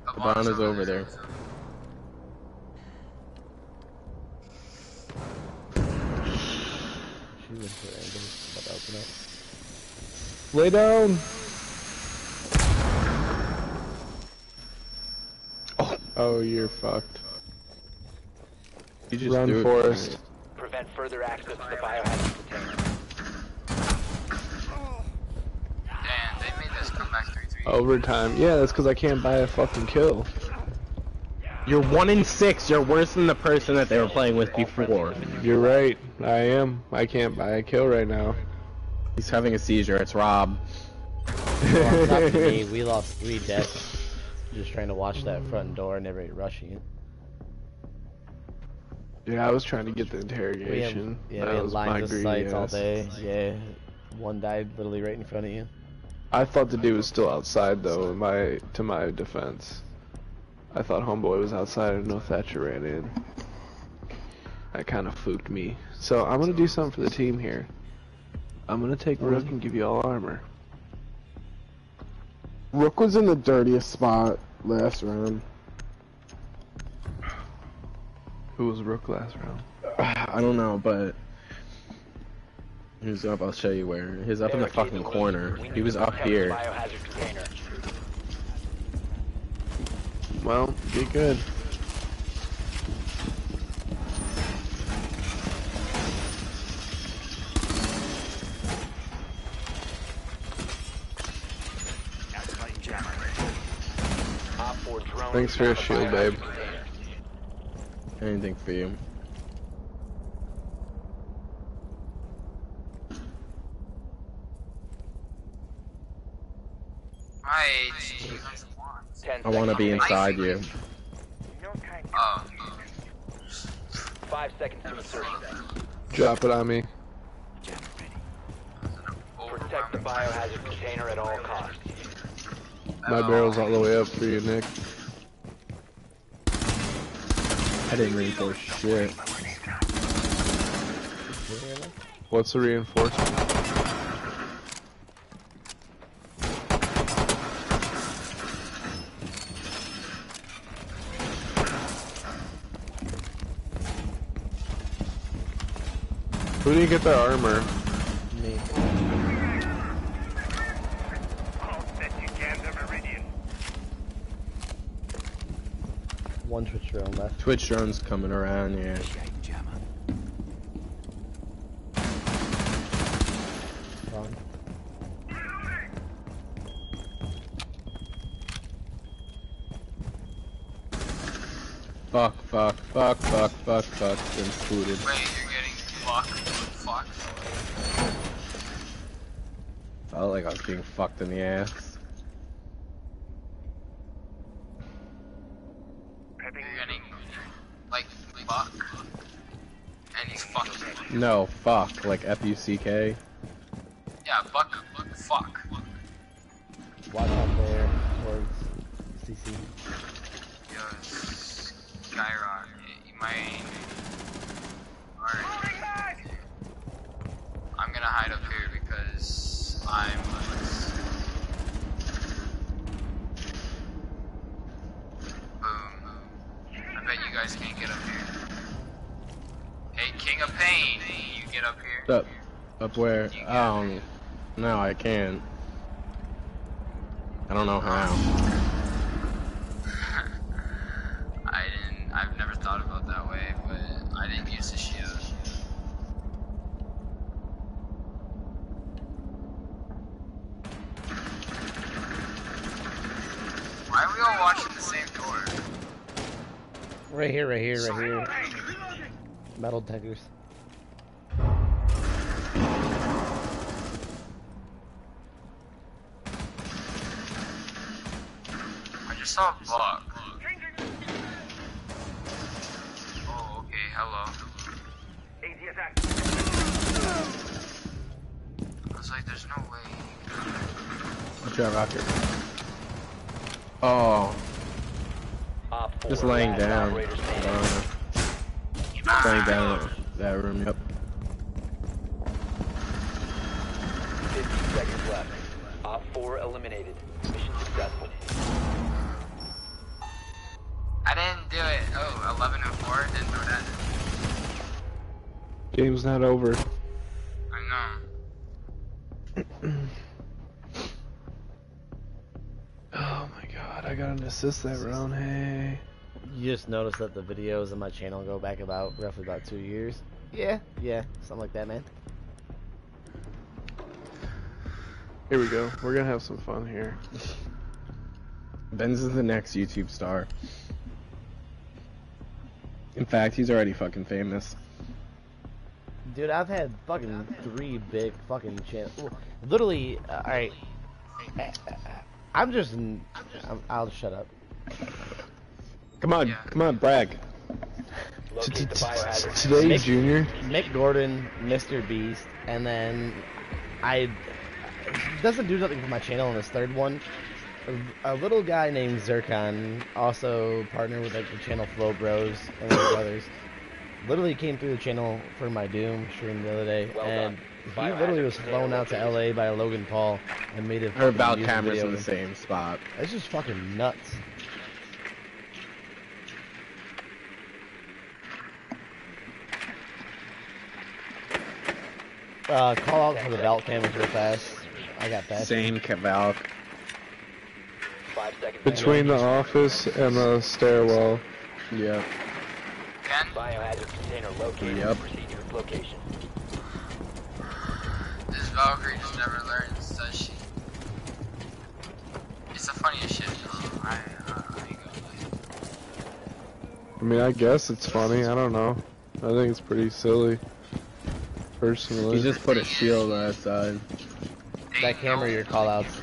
Hibana's over there. She went for random. About to open up. Lay down. Oh. Oh, you're fucked. You just Run, threw it Forrest. Prevent further access to the biohazard container. Damn, they made this come back 3 3. Overtime. Yeah, that's because I can't buy a fucking kill. You're one in six. You're worse than the person that they were playing with before. You're right. I am. I can't buy a kill right now. He's having a seizure. It's Rob. Well, it's up to me. We lost three deaths. Just trying to watch that front door and everybody rushing it. Yeah, I was trying to get the We had, interrogation. yeah, That we had my lines of greedy sights all day. Yeah, one died literally right in front of you. I thought the dude was still outside though. In my to my defense, I thought homeboy was outside. and didn't Thatcher ran in. That kind of fooked me. So I'm gonna do something for the team here. I'm gonna take Rook and give you all armor. Rook was in the dirtiest spot last round. Who was Rook last round? *sighs* I don't know, but he was up. I'll show you where. He was up in the fucking corner. He was up here. Well, get good. Activating jammer. Op 4 drone. Thanks for your shield, babe. Anything for you. Right. what do you guys want? 10 I want to be inside you. Oh. 5 seconds to insertion. Drop it on me. Protect the biohazard container at all costs. My barrel's all the way up for you, Nick. I didn't reinforce shit. What's the reinforcement? Who didn't get the armor? Me. One Twitch drone left. Twitch drone's coming around, yeah. Initiating jammer. Wrong. Fuck, fuck, fuck, fuck, fuck, fuck. Been scooted. Wait, you're. Fuck. Felt like I was being fucked in the ass. Getting like fuck. And he's fucking. No, fuck, like F-U-C-K. Yeah. Fuck. Where? No, I can't. I don't know how. *laughs* I didn't. I've never thought about that way, but I didn't use the shield. Why are we all watching the same door? Right here, right here, right here. Metal detectors. Not over. I know. *clears throat* Oh my god, I got an assist that round. Hey. You just noticed that the videos on my channel go back about roughly about two years. Yeah, yeah, something like that, man. Here we go. We're gonna have some fun here. Benz is the next YouTube star. In fact, he's already fucking famous. Dude, I've had fucking three big fucking channels. Literally, uh, alright. I'm just. n- I'm, I'll shut up. Come on, Yeah. come on, brag. Locate. Today, Nick- Junior. Mick Gordon, Mr. Beast, and then I doesn't do nothing for my channel in this third one. A, a little guy named Zircon, also partnered with like the channel Flow Bros and his *coughs* brothers, literally came through the channel for my Doom stream the other day, Well and done. he literally was flown out to LA by Logan Paul and made it. Her fucking about cameras video in the same spot. That's just fucking nuts. Uh, call out for the belt cameras real fast. I got that. Same Cavalk. Five seconds. Between the office and the stairwell. Yep. Again? Biohazard container located. Yep. Proceed to its location. This Valkyrie just never learns, does she? It's the funniest shit. I, uh, I ain't gonna lie. I mean, I guess it's funny. I don't know. I think it's pretty silly. Personally. He just put a shield outside. They That camera, your call outs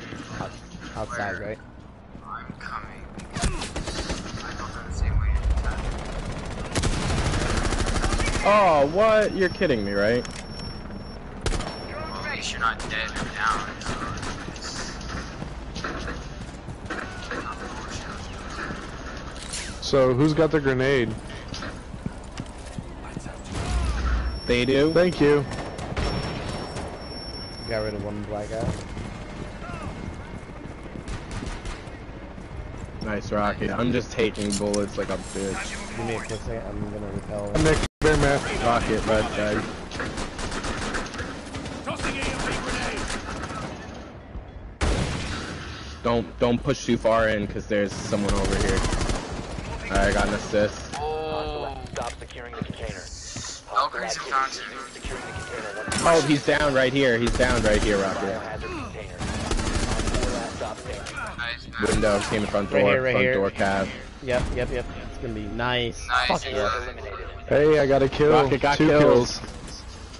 outside, right? I'm coming because I go the same way anytime. Oh, what? You're kidding me, right? Well, at least you're not dead or down. So it's- not bullshit. So, who's got the grenade? They do? Thank you. Got rid of one black guy. Nice rocket. I'm just taking bullets like a bitch. Give me a quick second. I'm gonna repel. Nick Bear Rocket, red guy. Tossing EMP grenade. Don't don't push too far in because there's someone over here. I got an assist. Stop securing the container. Oh, Hostile crazy activity. fountain. Resume securing the container once Oh, he's down right here. He's down right here, Rocket. biohazard container. Op four last stop standing. Nice, man. Window came in front door. Right here, right front here. door cab. Yep, yep, yep. It's gonna be nice. Nice. Fuck yeah. Eliminated. Hey, I got a kill. Rocket got Two kills. kills.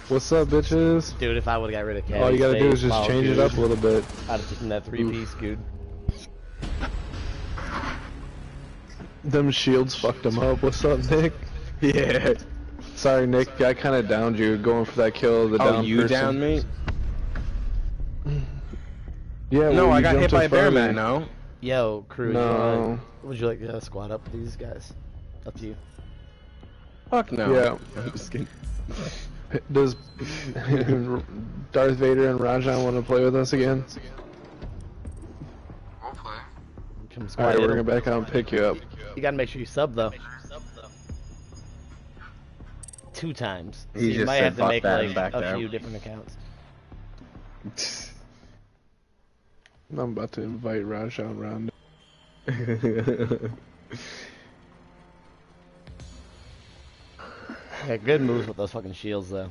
What's up, bitches? Dude, if I would've got rid of Cat, All you gotta do is just wow, change it up a little bit. I'd have taken that three piece, dude. Them shields fucked him up. What's up, Nick? *laughs* Yeah. Sorry, Nick. I kind of downed you going for that kill. The Oh, down you person. down me? *sighs* Yeah. No, well, I got hit by a bear man. No. Yo, crew, No. you wanna- would you like to squad up with these guys? Up to you. Fuck no. Yeah. *laughs* I'm just kidding. *laughs* Does *laughs* Darth Vader and Rajon want to play with us again? We'll play. Come squad All right, we're gonna back out and pick you up. You gotta make sure you sub though. Two times. He So you just might have to make that like back a there. few different accounts. I'm about to invite Rajon around. Yeah, good moves with those fucking shields though.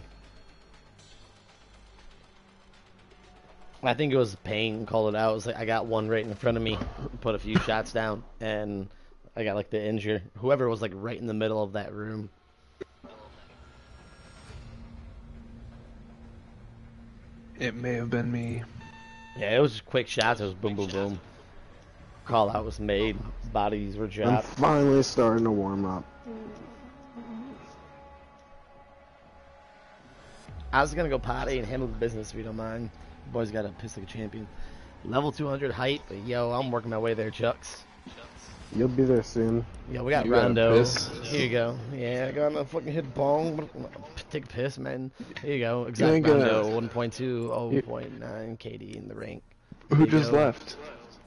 I think it was Payne called it out. It was like I got one right in front of me, put a few shots down, and I got like the injure. Whoever was like right in the middle of that room. It may have been me. Yeah, it was just quick shots. It was boom, boom, boom. Call out was made. Bodies were dropped. I'm finally starting to warm up. I was gonna go potty and handle the business if you don't mind. Boys got to piss like a champion. Level 200 height, but yo, I'm working my way there, Chucks. You'll be there soon. Yeah, we got You Rondo. Here you go. Yeah, I got a fucking hit bong. Take a piss, man. Here you go. ain't Exact gonna- Rondo, 1.2, 0.9 KD in the rank. Who just go. left?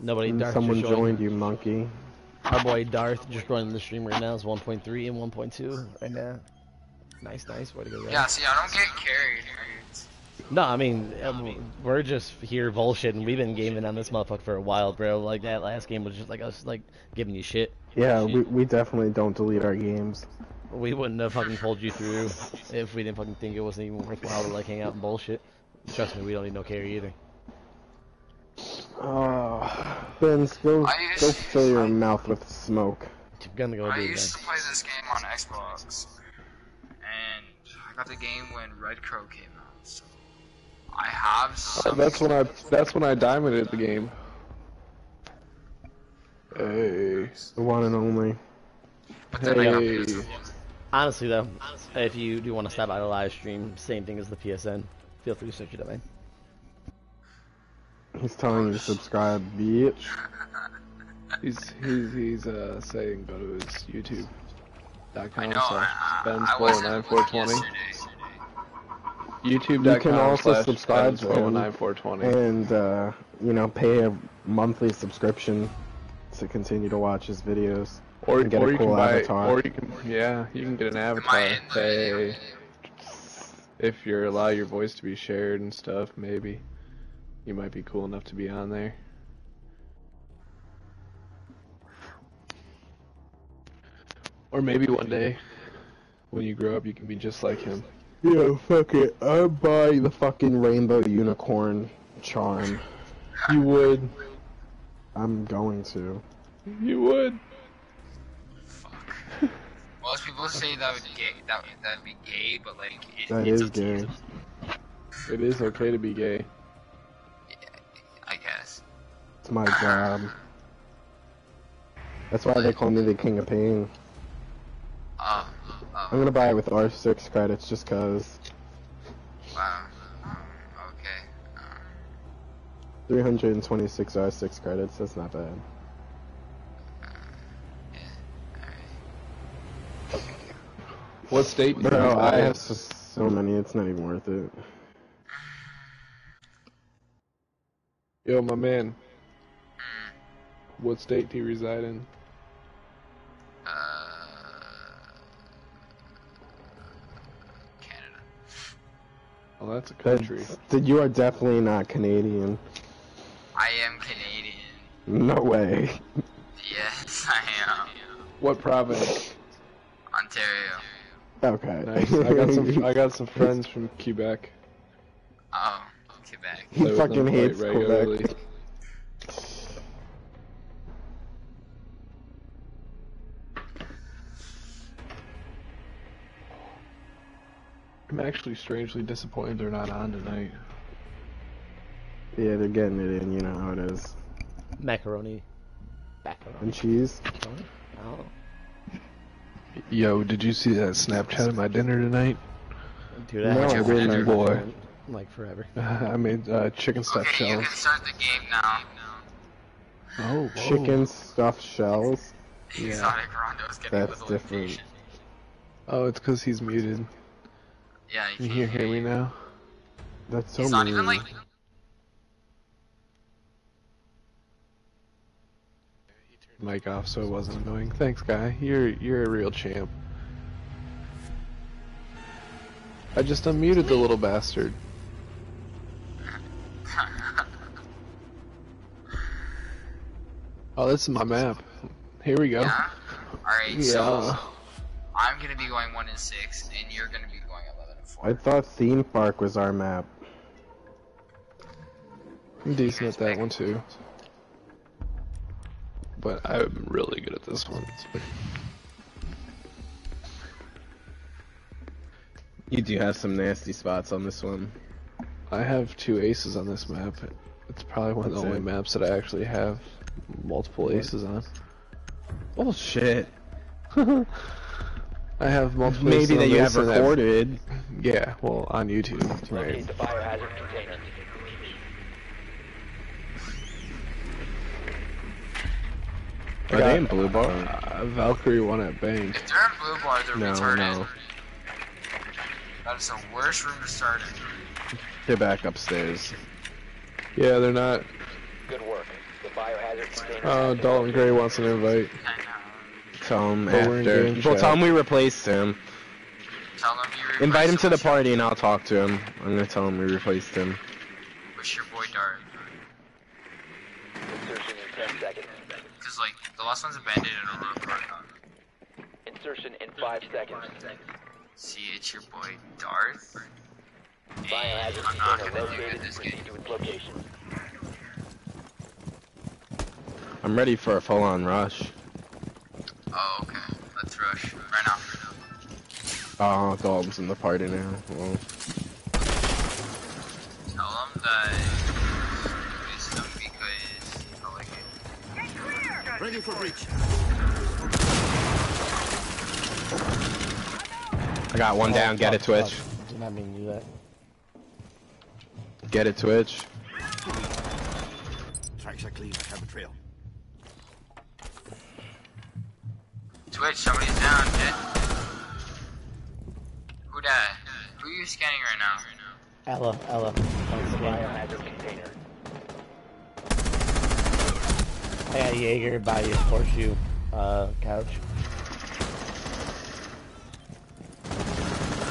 Nobody, And Darth someone joined. joined you, monkey. Our boy Darth just running the stream right now is 1.3 and 1.2 right now. Nice, nice. Way to go, guys. Yeah, see, I don't get carried. No, I mean, um, we're just here bullshitting. We've been gaming on this motherfucker for a while, bro. Like, that last game was just like us, like, giving you shit. Yeah, Shit. we, we definitely don't delete our games. We wouldn't have fucking pulled you through if we didn't fucking think it wasn't even worthwhile to like hang out and bullshit. Trust me, we don't need no carry either. Oh, Ben, go, I go fill your mouth with smoke. I'm gonna go I used to play this game on Xbox, and I got the game when Red Crow came out. So I have some. That's when I. That's when I diamonded the game. Hey. The one and only. But then I got Hey. Honestly, though, if you do want to stop by the live stream, same thing as the PSN. Feel free to search it up, man. He's telling you to subscribe, bitch. *laughs* He's he's he's uh saying go to his YouTube. Dot I com know. slash I, Ben's I, I wasn't four nine four twenty. yesterday. YouTube.com You can also slash subscribe Ben's to him. And, uh, you know, pay a monthly subscription to continue to watch his videos. Or, get or a you cool can buy, avatar. or you can, yeah, you can get an avatar. in? Hey, if you allow your voice to be shared and stuff, maybe you might be cool enough to be on there. Or maybe one day, when you grow up, you can be just like him. Yeah, fuck it. I buy the fucking rainbow unicorn charm. You would. I'm going to. You would. Most people say that would gay, that that'd be gay, but like it, That it's is up gay. It is okay to be gay. I guess. It's my job. That's why they call me the king of pain. Uh, I'm gonna buy it with R6 credits just cause. wow. Um, okay. Um, 326 R6 credits, that's not bad. What state do you Bro, I have so, so many, it's not even worth it. Yo, my man. What state do you reside in? Oh, that's a country. That's, that you are definitely not Canadian. I am Canadian. No way. Yes, I am. What province? Ontario. Okay. Nice. I got some. I got some *laughs* friends from Quebec. Oh, Quebec. He Play with them fucking hates regularly. Quebec. I'm actually strangely disappointed they're not on tonight. Yeah, they're getting it in. You know how it is. Macaroni. Macaroni. And cheese. Oh. Yo, did you see that Snapchat of my dinner tonight? Dude, I No, haven't I didn't. Boy. like forever. *laughs* I made uh, chicken stuffed Okay, you shells. can start the game now. Oh, whoa. Chicken stuffed shells. Yeah. Exotic Rondo's getting That's little different. Oh, it's because he's muted. Yeah, you Can you hear me now? That's so He's not even like. Mic off, so it wasn't annoying. Thanks, guy. You're you're a real champ. I just unmuted the little bastard. Oh, this is my map. Here we go. yeah. Alright, Yeah. so I'm gonna be going one and six, and you're gonna be going eleven four. I thought theme park was our map. I'm decent at that one too. But I'm really good at this one. You do have some nasty spots on this one. I have two aces on this map. It's probably one of the only maps that I actually have multiple aces on. Bullshit. *laughs* I have multiple Maybe aces that you have and that- recorded. Yeah, well, on YouTube. Locate Right. the biohazard container. Are they in blue bar? Uh, Valkyrie won at bank. If they're in blue bar, they're No, retarded. no. That is the worst room to start in. They're back upstairs. Yeah, they're not. Good work. The biohazard container. Oh, has Dalton Gray wants an invite. I know. Tell him But after. Well, tell him we replaced him. Tell them you Invite him to the replaced party and I'll talk to him. I'm gonna tell him we replaced him. Wish your boy Dart. Insertion in 10 seconds. Cause like, the last one's a bandit and a road card. Insertion in 5 seconds. See, it's your boy Darth. And I'm not gonna do located. good this game. Proceed to its location. I'm ready for a full-on rush. Oh, okay. Let's rush. Right now. Oh, Dalton's in the party now. Well, Tell them that it's them because I like it. Ready for breach. I got one down. Get it, oh, Twitch. Did not mean to do that. Get it, Twitch. Twitch, somebody's down, kid. Who that? Who are you scanning right now? Ela, Ela. on scan. Biohazard container. I got Jaeger by your horseshoe uh, couch.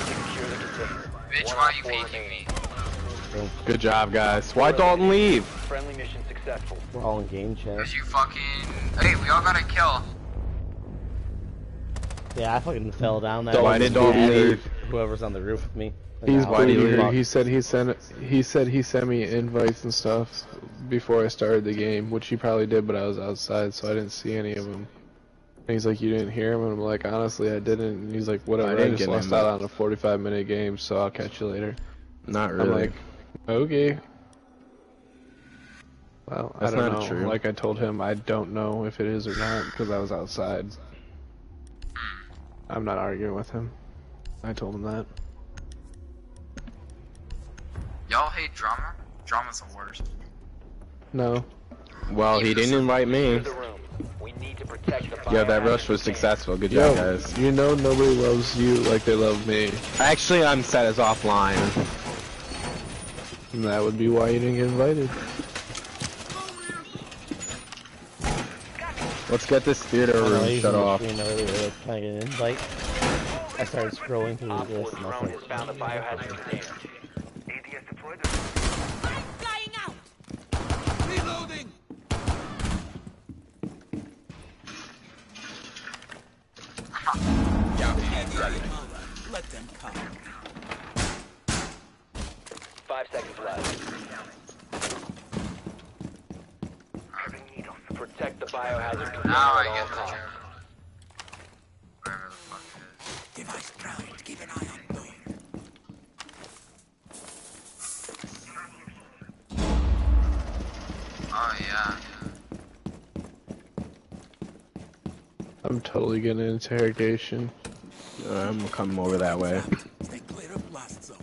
Secure the container. Bitch, why are op you four faking remaining. me? Good job, guys. Why Dalton leave? Friendly mission successful. We're all in game chat. Cause you fucking. Hey, we all got a kill. Yeah, I fucking fell down that. Dalton Why did Dalton Mad at leave? Whoever's on the roof with me. Like, He's now Why did he leave? He said he sent he said he sent me invites and stuff before I started the game, which he probably did, but I was outside, so I didn't see any of them. And he's like, "You didn't hear him," and I'm like, "Honestly, I didn't." And he's like, "Whatever, I, didn't just lost out on a 45 minute game, so I'll catch you later." Not really. I'm really. like, "Okay." Well, That's I don't not know. true. Like I told him, I don't know if it is or not because I was outside. I'm not arguing with him. I told him that. Y'all hate drama? Drama's the worst. No, well, he didn't invite me. Clear the room. We need to protect the Yeah, that rush was successful. Good Yo, job, guys. you know nobody loves you like they love me. Actually, I'm set as offline. And that would be why you didn't get invited. Let's get this theater I know, room shut off. screen earlier, like, trying to get an invite. I started scrolling through Op this and I was drone has found the biohazard container. Flying out! Reloading. Let them come. Five seconds left. Protect the biohazard container Now I get the costs. joke. Whatever the fuck it is. Device ground. Keep an eye on Boeing. Oh yeah. I'm totally getting an interrogation. Uh, I'm coming over that way. Stay clear of blast zone.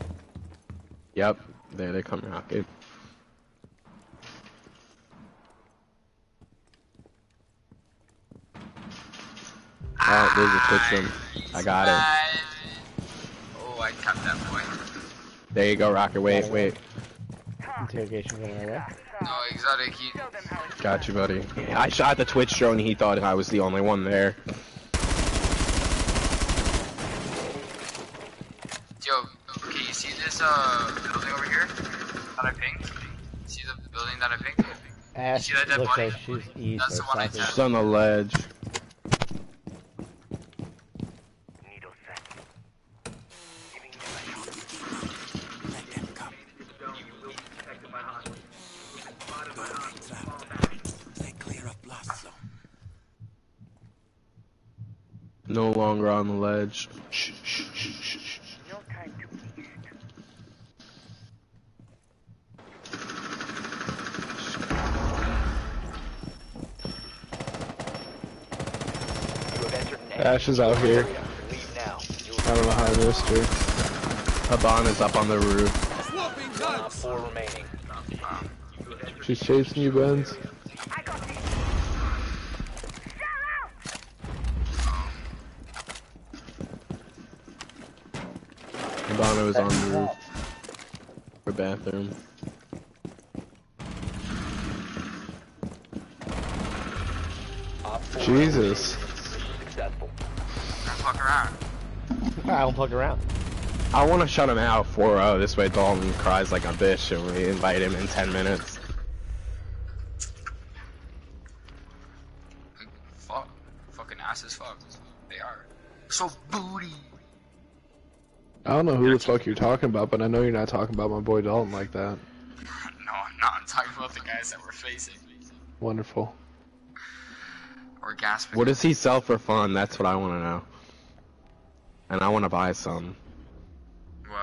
Yep, there they come, Rocket. Oh, there's a kitchen. I got it. Oh, I tapped that boy. There you go, Rocket. Wait, wait. Interrogation going away. No, exotic. He, Got you, buddy. I shot the Twitch drone. He thought I was the only one there. yo, okay, you see this uh building over here that I pinged? See the building that I pinged? Ash see that dead body? like she's east That's the one I tapped. It's on the ledge. Let them come. Boeing trapped. Stay clear of blast zone. No longer on the ledge. Shh, shh, shh, shh, shh. You have entered an Ash is out here. area. Leave now. You will I don't know how I missed her. Haban is up on the roof. Swapping be on four remaining. She's chasing you, Benz. Haban was on the roof. For bathroom. Jesus. I don't fuck around. I want to shut him out 4-0. Uh, this way Dalton cries like a bitch and we invite him in 10 minutes. Fuck. Fucking ass as fuck. They are. So booty. I don't know who the fuck you're talking about, but I know you're not talking about my boy Dalton like that. *laughs* No, I'm not. I'm talking about the guys that we're facing. Wonderful. Or gasping. What does he sell for fun? That's what I want to know. And I want to buy some. What?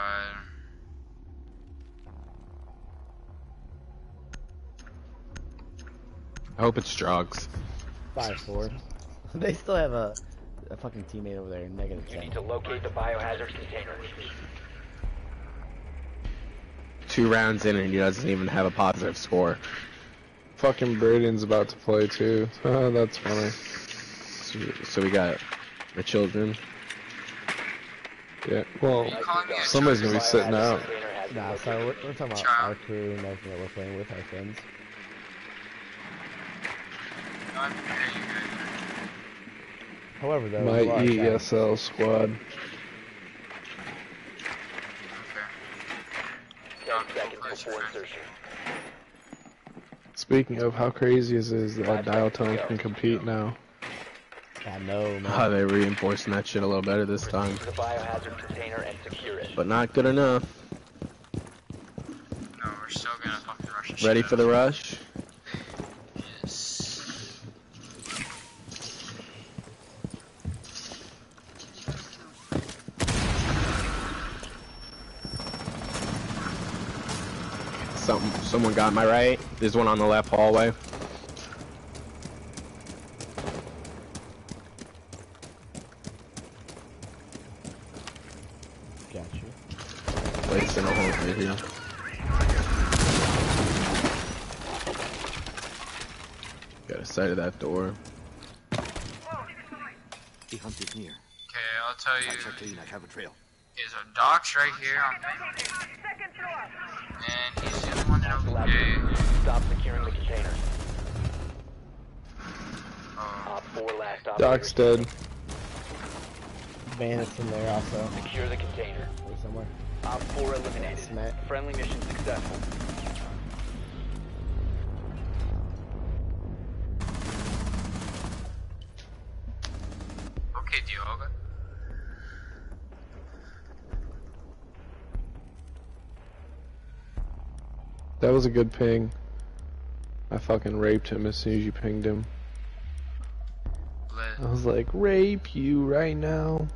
I hope it's drugs. Five four. *laughs* They still have a, a fucking teammate over there, negative You ten. need to locate the biohazard container. Two rounds in and he doesn't even have a positive score. Fucking Braden's about to play too. *laughs* That's funny. So, so we got the children. Yeah. Well, You calling me a somebody's gonna be sitting out. Container has been Nah, located. so we're, we're talking about our crew and everything that we're playing with, our friends. No, I'm there. However, though, My we are chatting. ESL squad. Okay. Ten seconds before insertion. Speaking of, how crazy is it is that Dial Tone can compete now? I know, man. Oh, they're reinforcing that shit a little better this time. The biohazard container and secure it. But not good enough. No, we're still gonna fucking rush the Ready shit for the rush? it. Yes. Some, someone got my right. There's one on the left hallway. Got you. Placed in a hole right here. Got of that door. The hunt is near. Okay, I'll tell you. Lights are clean. I have a trail. Is a doc's right here on me. And he's the only one that okay. Stop securing the container. Uh, four last Doc's operator. dead. Bandits in there also. Secure the container. Or somewhere. Op four eliminated. Friendly mission successful. That was a good ping. I fucking raped him as soon as you pinged him. Lit. I was like, rape you right now.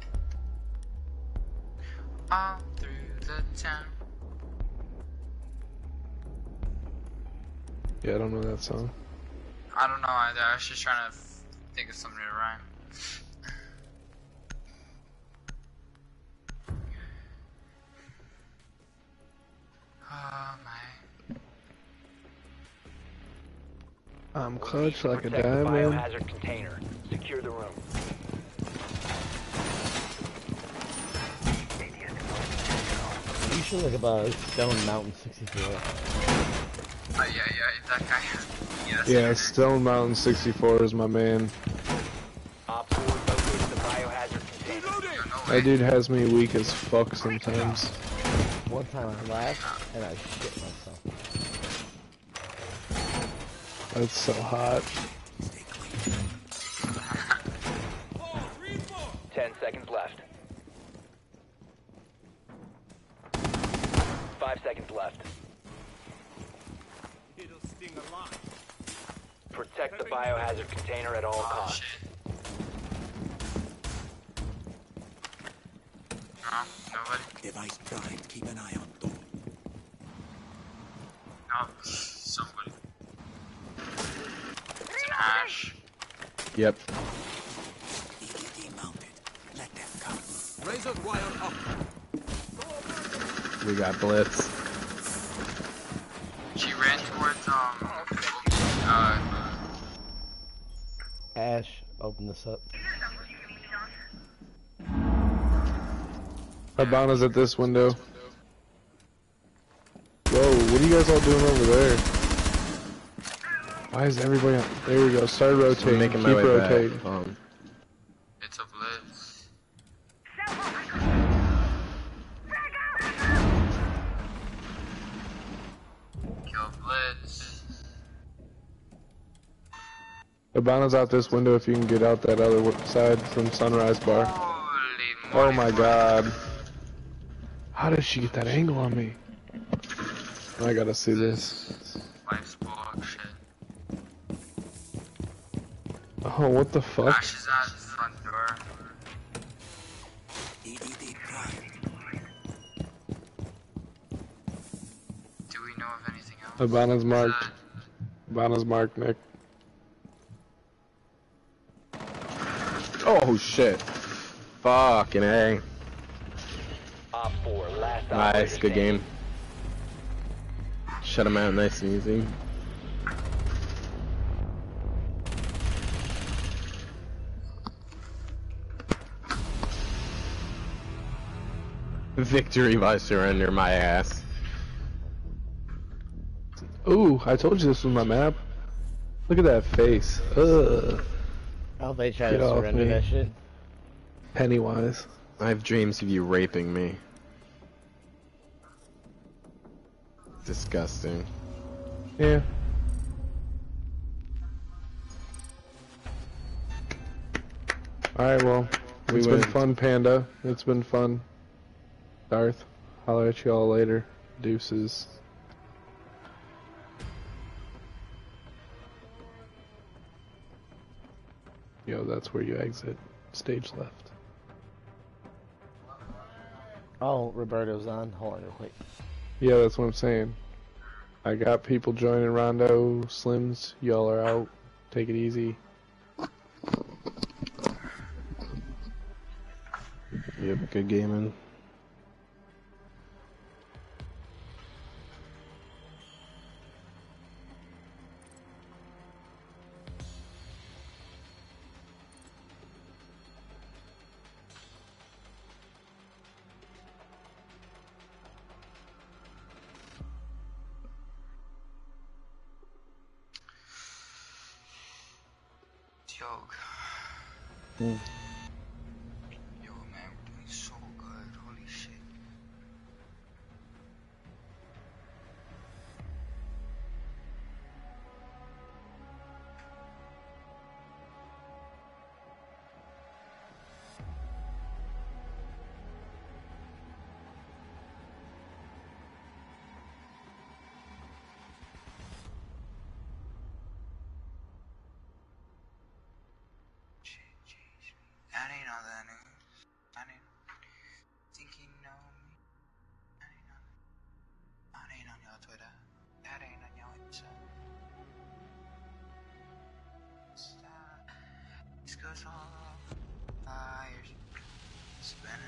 All through the town. Yeah, I don't know that song. I don't know either. I was just trying to f- think of something to rhyme. *sighs* Oh my. I'm clutch like a Protect the diamond. biohazard container. Secure the room. You should look about Stone Mountain 64. Oh yeah, yeah, that guy. Yes. Yeah, Stone Mountain 64 is my man. Op 4 located the biohazard container. No That dude has me weak as fuck sometimes. One time I laughed and I shit myself. That's so hot. Ten seconds left. Five seconds left. It'll sting a lot. Protect the biohazard container at all Oh costs. shit. No, nobody. Device primed. Keep an eye on door. No, somebody. It's an Ash. Yep. EDD mounted. Let them come. Razor wire up. We got Blitz. She ran towards um. Uh, Ash, open this up. Hibana's at this window. Whoa, what are you guys all doing over there? Why is everybody on? There we go. Start I'm rotating. making Keep my way rotating. back. Um, it's a blitz. Kill blitz. Hibana's out this window if you can get out that other side from Sunrise Bar. Holy Oh my god. How did she get that angle on me? I gotta see this. Life's bullshit. Oh, *laughs* what the fuck? Ash is at the front door. Do we know of anything else? Uh, Hibana's Is marked. that- Hibana's marked, Nick. oh shit. Fucking A. 4, last Nice, good game. Shut him out nice and easy. Victory by surrender, my ass. Ooh, I told you this was my map. Look at that face. Ugh. Oh, they try Get to surrender me. that shit. Pennywise. I have dreams of you raping me. Disgusting. Yeah. Alright, well, We it's win. been fun, Panda. It's been fun. Darth, holler at you all later. Deuces. Yo, that's where you exit. Stage left. Oh, Roberto's on. Hold on real quick. Yeah, that's what I'm saying. I got people joining Rondo, Slims, y'all are out. Take it easy. Yep, good gaming. That news. I didn't think you know me. I didn't know. That ain't on your Twitter. That ain't on your Insta. Stop. This goes all fires. Spinning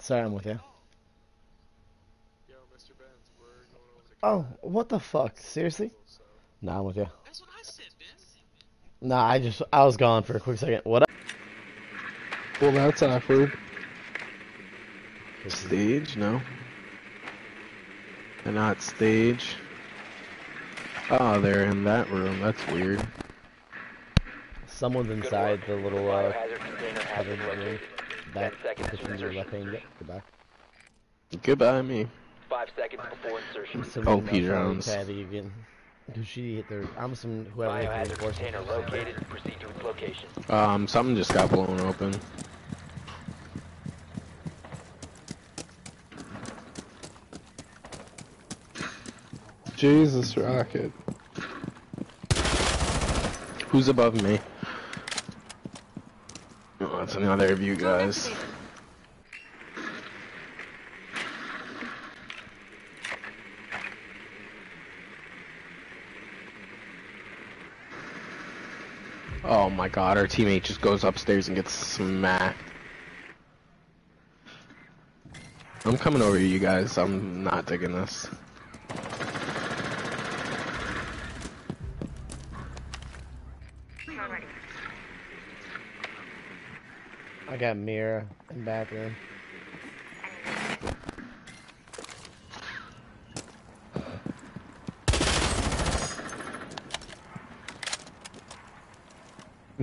Sorry, I'm with you. Yo, Mr. Benz, we're going over to Oh, what the fuck? Seriously? so. Nah, I'm with you. That's what I said, Benz. Nah, I just I was gone for a quick second. What? up? Well, that's awkward. Stage? No. They're not stage. Oh, they're in that room. That's weird. Someone's inside the little uh, Biohazard container has room. located. Back Ten seconds to to insertion. left hand. Yep, goodbye. Goodbye, me. Five seconds before insertion. Assuming Oh, that's Peter Jones. Tabby again. Cause she hit their. I'm assuming whoever hit the Biohazard container located. Proceed to its location. Um, something just got blown open. Jesus, Rocket. Who's above me? Oh, that's another of you guys. Oh my god, our teammate just goes upstairs and gets smacked. I'm coming over you guys. I'm not digging this. I got Mira in bathroom.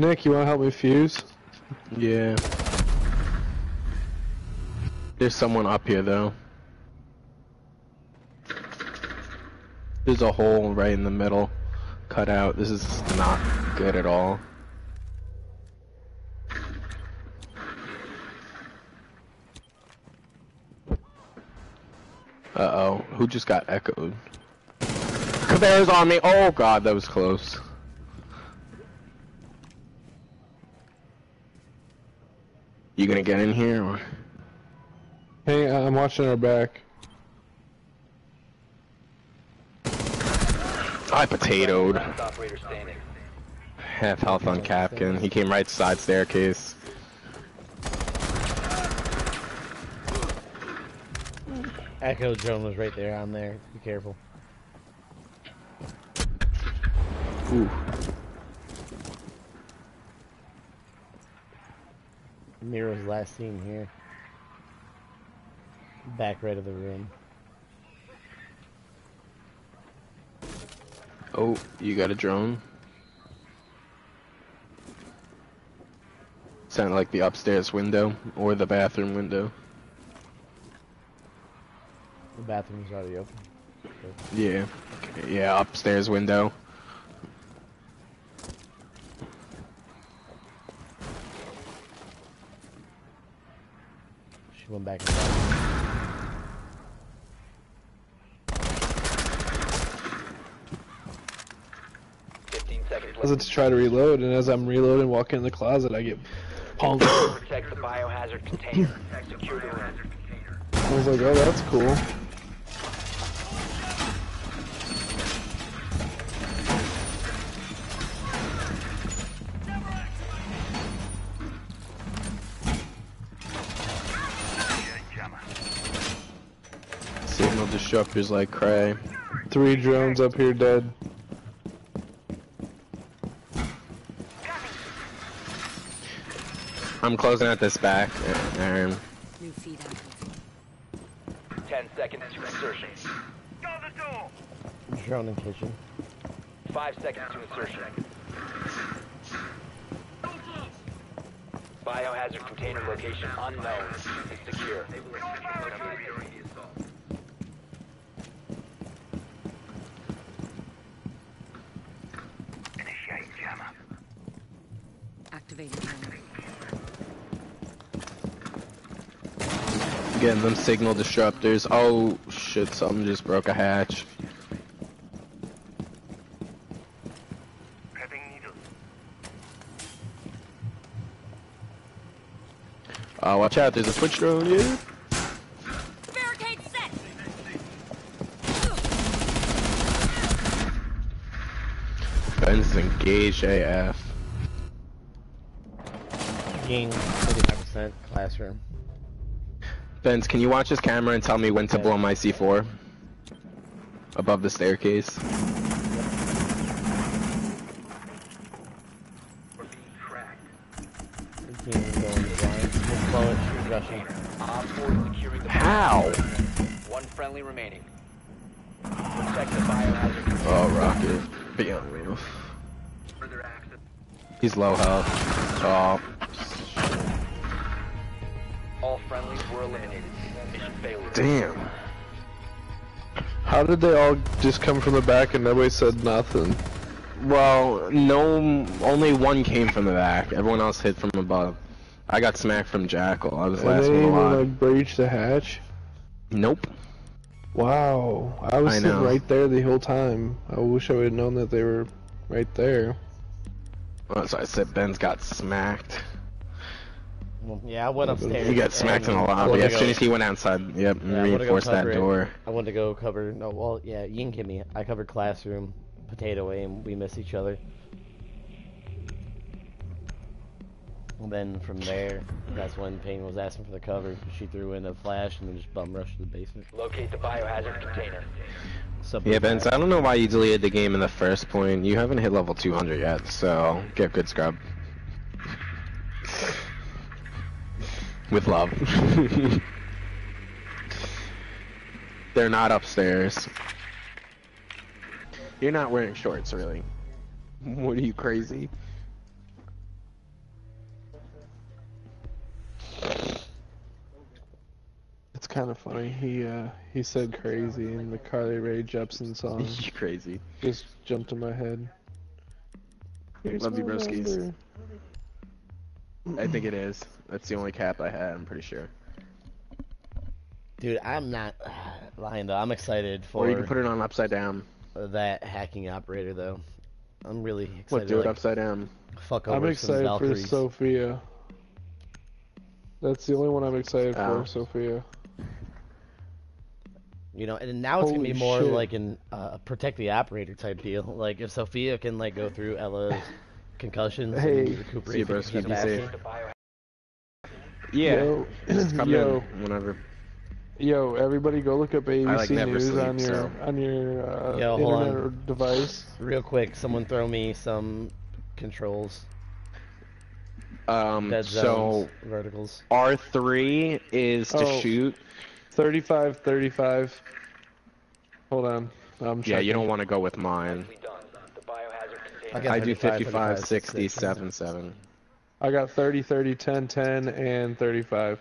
Nick, you want to help me fuse? Yeah. There's someone up here though. There's a hole right in the middle, cut out. This is not good at all. Uh oh, who just got echoed? Caveira's on me. Oh god, that was close. You gonna get in here or? Hey, I'm watching our back. I potatoed. Half health on Kapkan. He came right side staircase. Echo drone was right there. on there. Be careful. Ooh. Mira's last seen here. Back right of the room. Oh, you got a drone? Sound like the upstairs window or the bathroom window. The bathroom's already open. Yeah. Okay, Yeah, upstairs window. She went back inside. Fifteen seconds I was left. to try to reload, and as I'm reloading, walking in the closet, I get punked. Protect the biohazard container. Secure the room. I was like, oh, that's cool. Signal disruptors like cray. Three drones up here dead. I'm closing out this back, Aaron. New feed active. Ten seconds to insertion. Drone in kitchen. Five seconds to insertion. Biohazard container location unknown. It's secure. Activating camera. Getting them signal disruptors. Oh shit, something just broke a hatch. Uh, watch out, there's a Twitch drone, here. Barricade set! Benz engaged AF. King, 35% classroom. Benz, can you watch this camera and tell me when to Okay. blow my C4? Above the staircase. King going blind. We'll blow it. She's rushing. Op 4 is securing the How? One friendly remaining. Protect the biohazard. Oh, rocket. Be on roof. He's low health. Oh, All friendlies were eliminated. Mission failure. damn. How did they all just come from the back and nobody said nothing? Well, no, only one came from the back. Everyone else hit from above. I got smacked from Jackal. I was And they last one didn't even like breach the hatch. Nope. Wow, I was I sitting know. right there the whole time. I wish I would have known that they were right there. Well, so I said Benz got smacked. Well, yeah, I went upstairs. He got smacked in the lobby went to as soon as he went outside. Yep, Yeah, I went to go reinforced that cover door. I went to go cover. No, well, yeah, you can give me. I covered classroom, potato aim. We miss each other. And then from there, that's when Payne was asking for the cover. She threw in a flash and then just bum rushed to the basement. Locate the biohazard container. Sub- Yeah, Benz, I don't know why you deleted the game in the first point. You haven't hit level 200 yet, so get good scrub. With love. *laughs* They're not upstairs. You're not wearing shorts, really. What are you, crazy? It's kind of funny. He uh he said crazy in the Carly Rae Jepsen song. *laughs* you crazy. just jumped in my head. Here's Love you, my broskies. Number. I think it is. That's the only cap I had, I'm pretty sure. Dude, I'm not *sighs* lying though. I'm excited for Or you can put it on upside down. that hacking operator though. I'm really excited. What, do it like, upside down? Fuck over I'm some excited for Zofia. That's the only one I'm excited Oh. for, Zofia. You know, and now it's gonna be more shit. like an uh, protect the operator type deal. Like if Zofia can like go through Ela's concussions Hey. and recuperate See you, broski. 50% Be safe. Yeah. Yo, Just come yo, in whenever. Yo, everybody, go look up ABC like News sleep, on your so- on your uh, Yo, hold internet on. or device. Real quick, someone throw me some controls. Um, Dead so verticals. R3 is to Oh. shoot. 35, 35. Hold on. I'm Yeah, you don't want to go with mine. Nicely done. The biohazard container. I I do 55, 60, 60. 7, 7. I got 30, 30, 10, 10, and 35.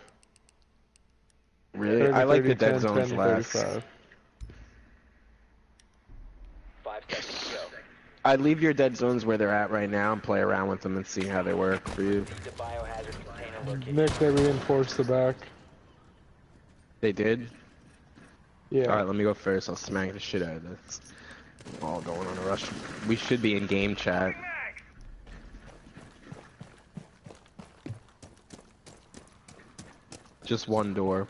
Really? 30, I like 30, the dead 10, zones 10, less. 35. Five seconds to go. I'd leave your dead zones where they're at right now and play around with them and see how they work for you. The biohazard container located. Nick, they reinforced the back. They did? Yeah. Alright, let me go first. I'll smack the shit out of this. All going on a rush. We should be in game chat. Just one door.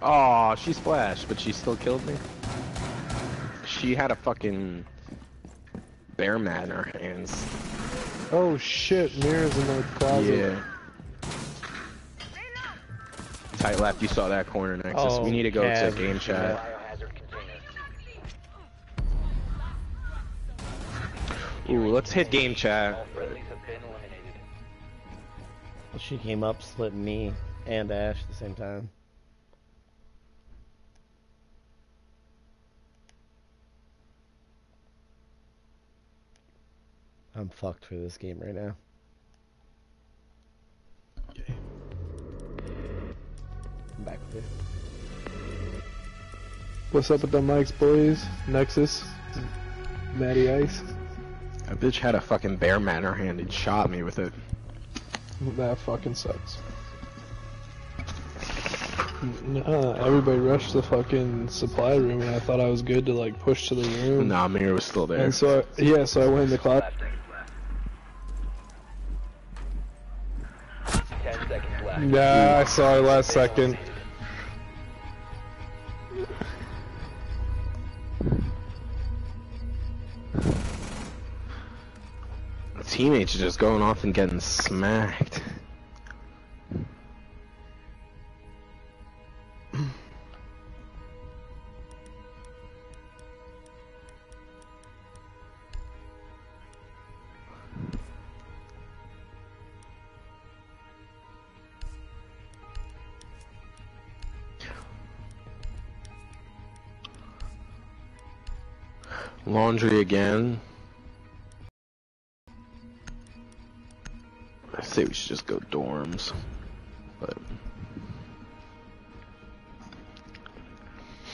Oh, she splashed, but she still killed me. She had a fucking bear mat in her hands. Oh shit, Mira's in the closet. Yeah. Tight left, you saw that corner Nexus. Oh, we need to go Cav. to game chat. Ooh, let's hit game chat. friendlies have been eliminated. She came up, slit me and Ash at the same time. I'm fucked for this game right now. I'm back with you. What's up with the mics, boys? Nexus, Matty Ice. That bitch had a fucking bear mat in her hand and shot me with it. That fucking sucks. Nah, everybody rushed the fucking supply room, and I thought I was good to like push to the room. Nah, Mira was still there. And so, I, yeah, so I went in the closet. Left. Ten seconds left. *laughs* Nah, I saw it last second. Teammates are just going off and getting smacked. Laundry again. I say we should just go dorms, but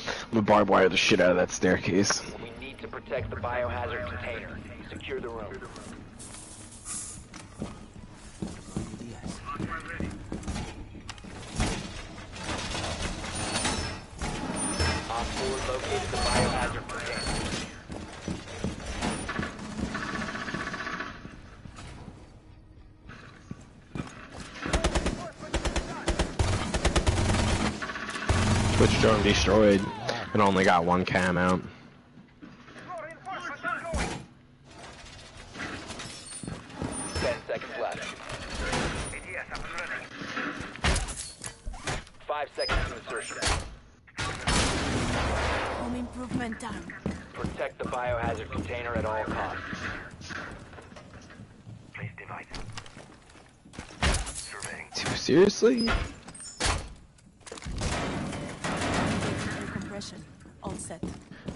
I'm gonna barbed wire the shit out of that staircase. We need to protect the biohazard container. Secure the room. Op 4 located the biohazard container. Twitch drone destroyed, and only got one cam out. Ten seconds left. Five seconds to insertion. Home improvement done. Protect the biohazard container at all costs. Please, device. Seriously?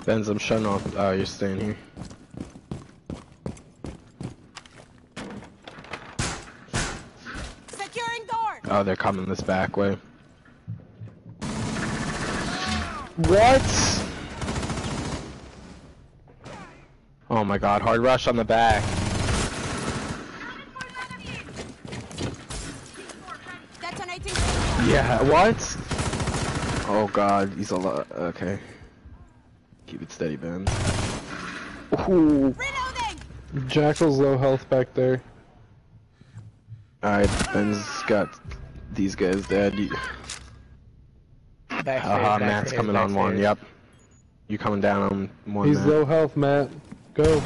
Benz, I'm shutting off. Uh, oh, you're staying here. Securing door. Oh, they're coming this back way. What? Oh my god, hard rush on the back. Yeah, what? Oh god, he's a lot. Okay. Keep it steady, Ben. Ooh. Jackal's low health back there. Alright, Ben's got these guys dead. You... Backstairs, Haha, Matt's coming on one. Yep. You coming down on one. He's Matt. low health, Matt. Go.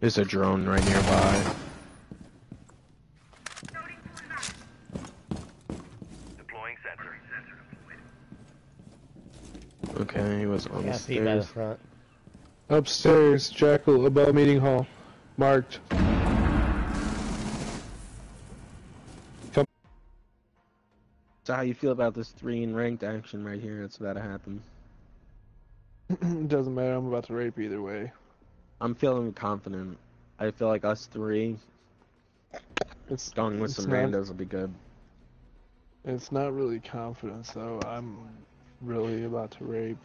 There's a drone right nearby. Deploying sensor. Okay, he was on Yeah, the feet by the front. Upstairs, Jackal, above meeting hall. Marked. So how you feel about this three in ranked action right here? That's about to happen. *clears throat* Doesn't matter, I'm about to rape either way. I'm feeling confident. I feel like us three It's going with it's some not, randos will be good. It's not really confidence though. I'm really about to rape.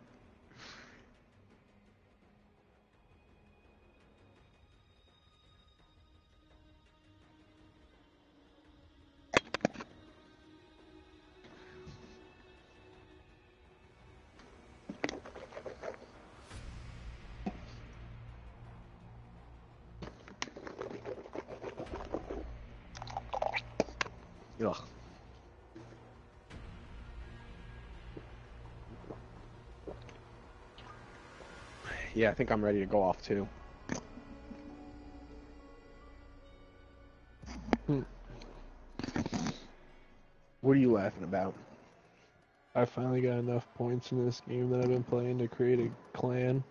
I think I'm ready to go off too. Hmm. What are you laughing about? I finally got enough points in this game that I've been playing to create a clan.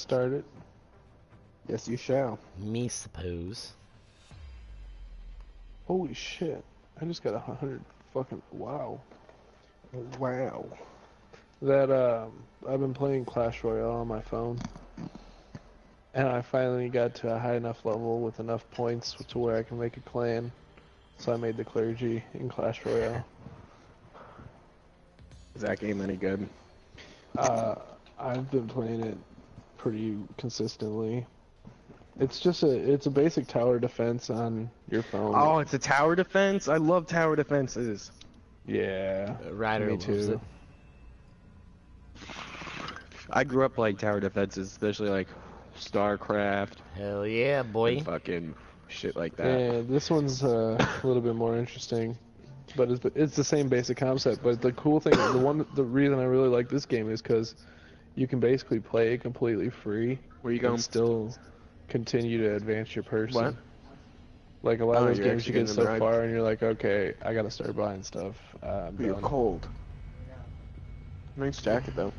Start it? Yes, you shall. Me suppose. Holy shit. I just got a hundred fucking wow. Wow. That um I've been playing Clash Royale on my phone. And I finally got to a high enough level with enough points to where I can make a clan. So I made the clergy in Clash Royale. Is that game any good? Uh, I've been playing it pretty consistently. It's just a it's a basic tower defense on your phone. Oh, it's a tower defense? I love tower defenses. yeah. Uh, Ryder Me too. it. I grew up like tower defenses, especially like StarCraft Hell yeah, boy. and fucking shit like that. Yeah, this one's uh, a little bit more interesting, but it's it's the same basic concept. But the cool thing, the one, the reason I really like this game is because you can basically play it completely free. Where you and going? still continue to advance your person. What? Like a lot Oh, of those games, you get getting in the so ride? far and you're like, okay, I gotta start buying stuff. Uh, You're cold. Nice jacket though.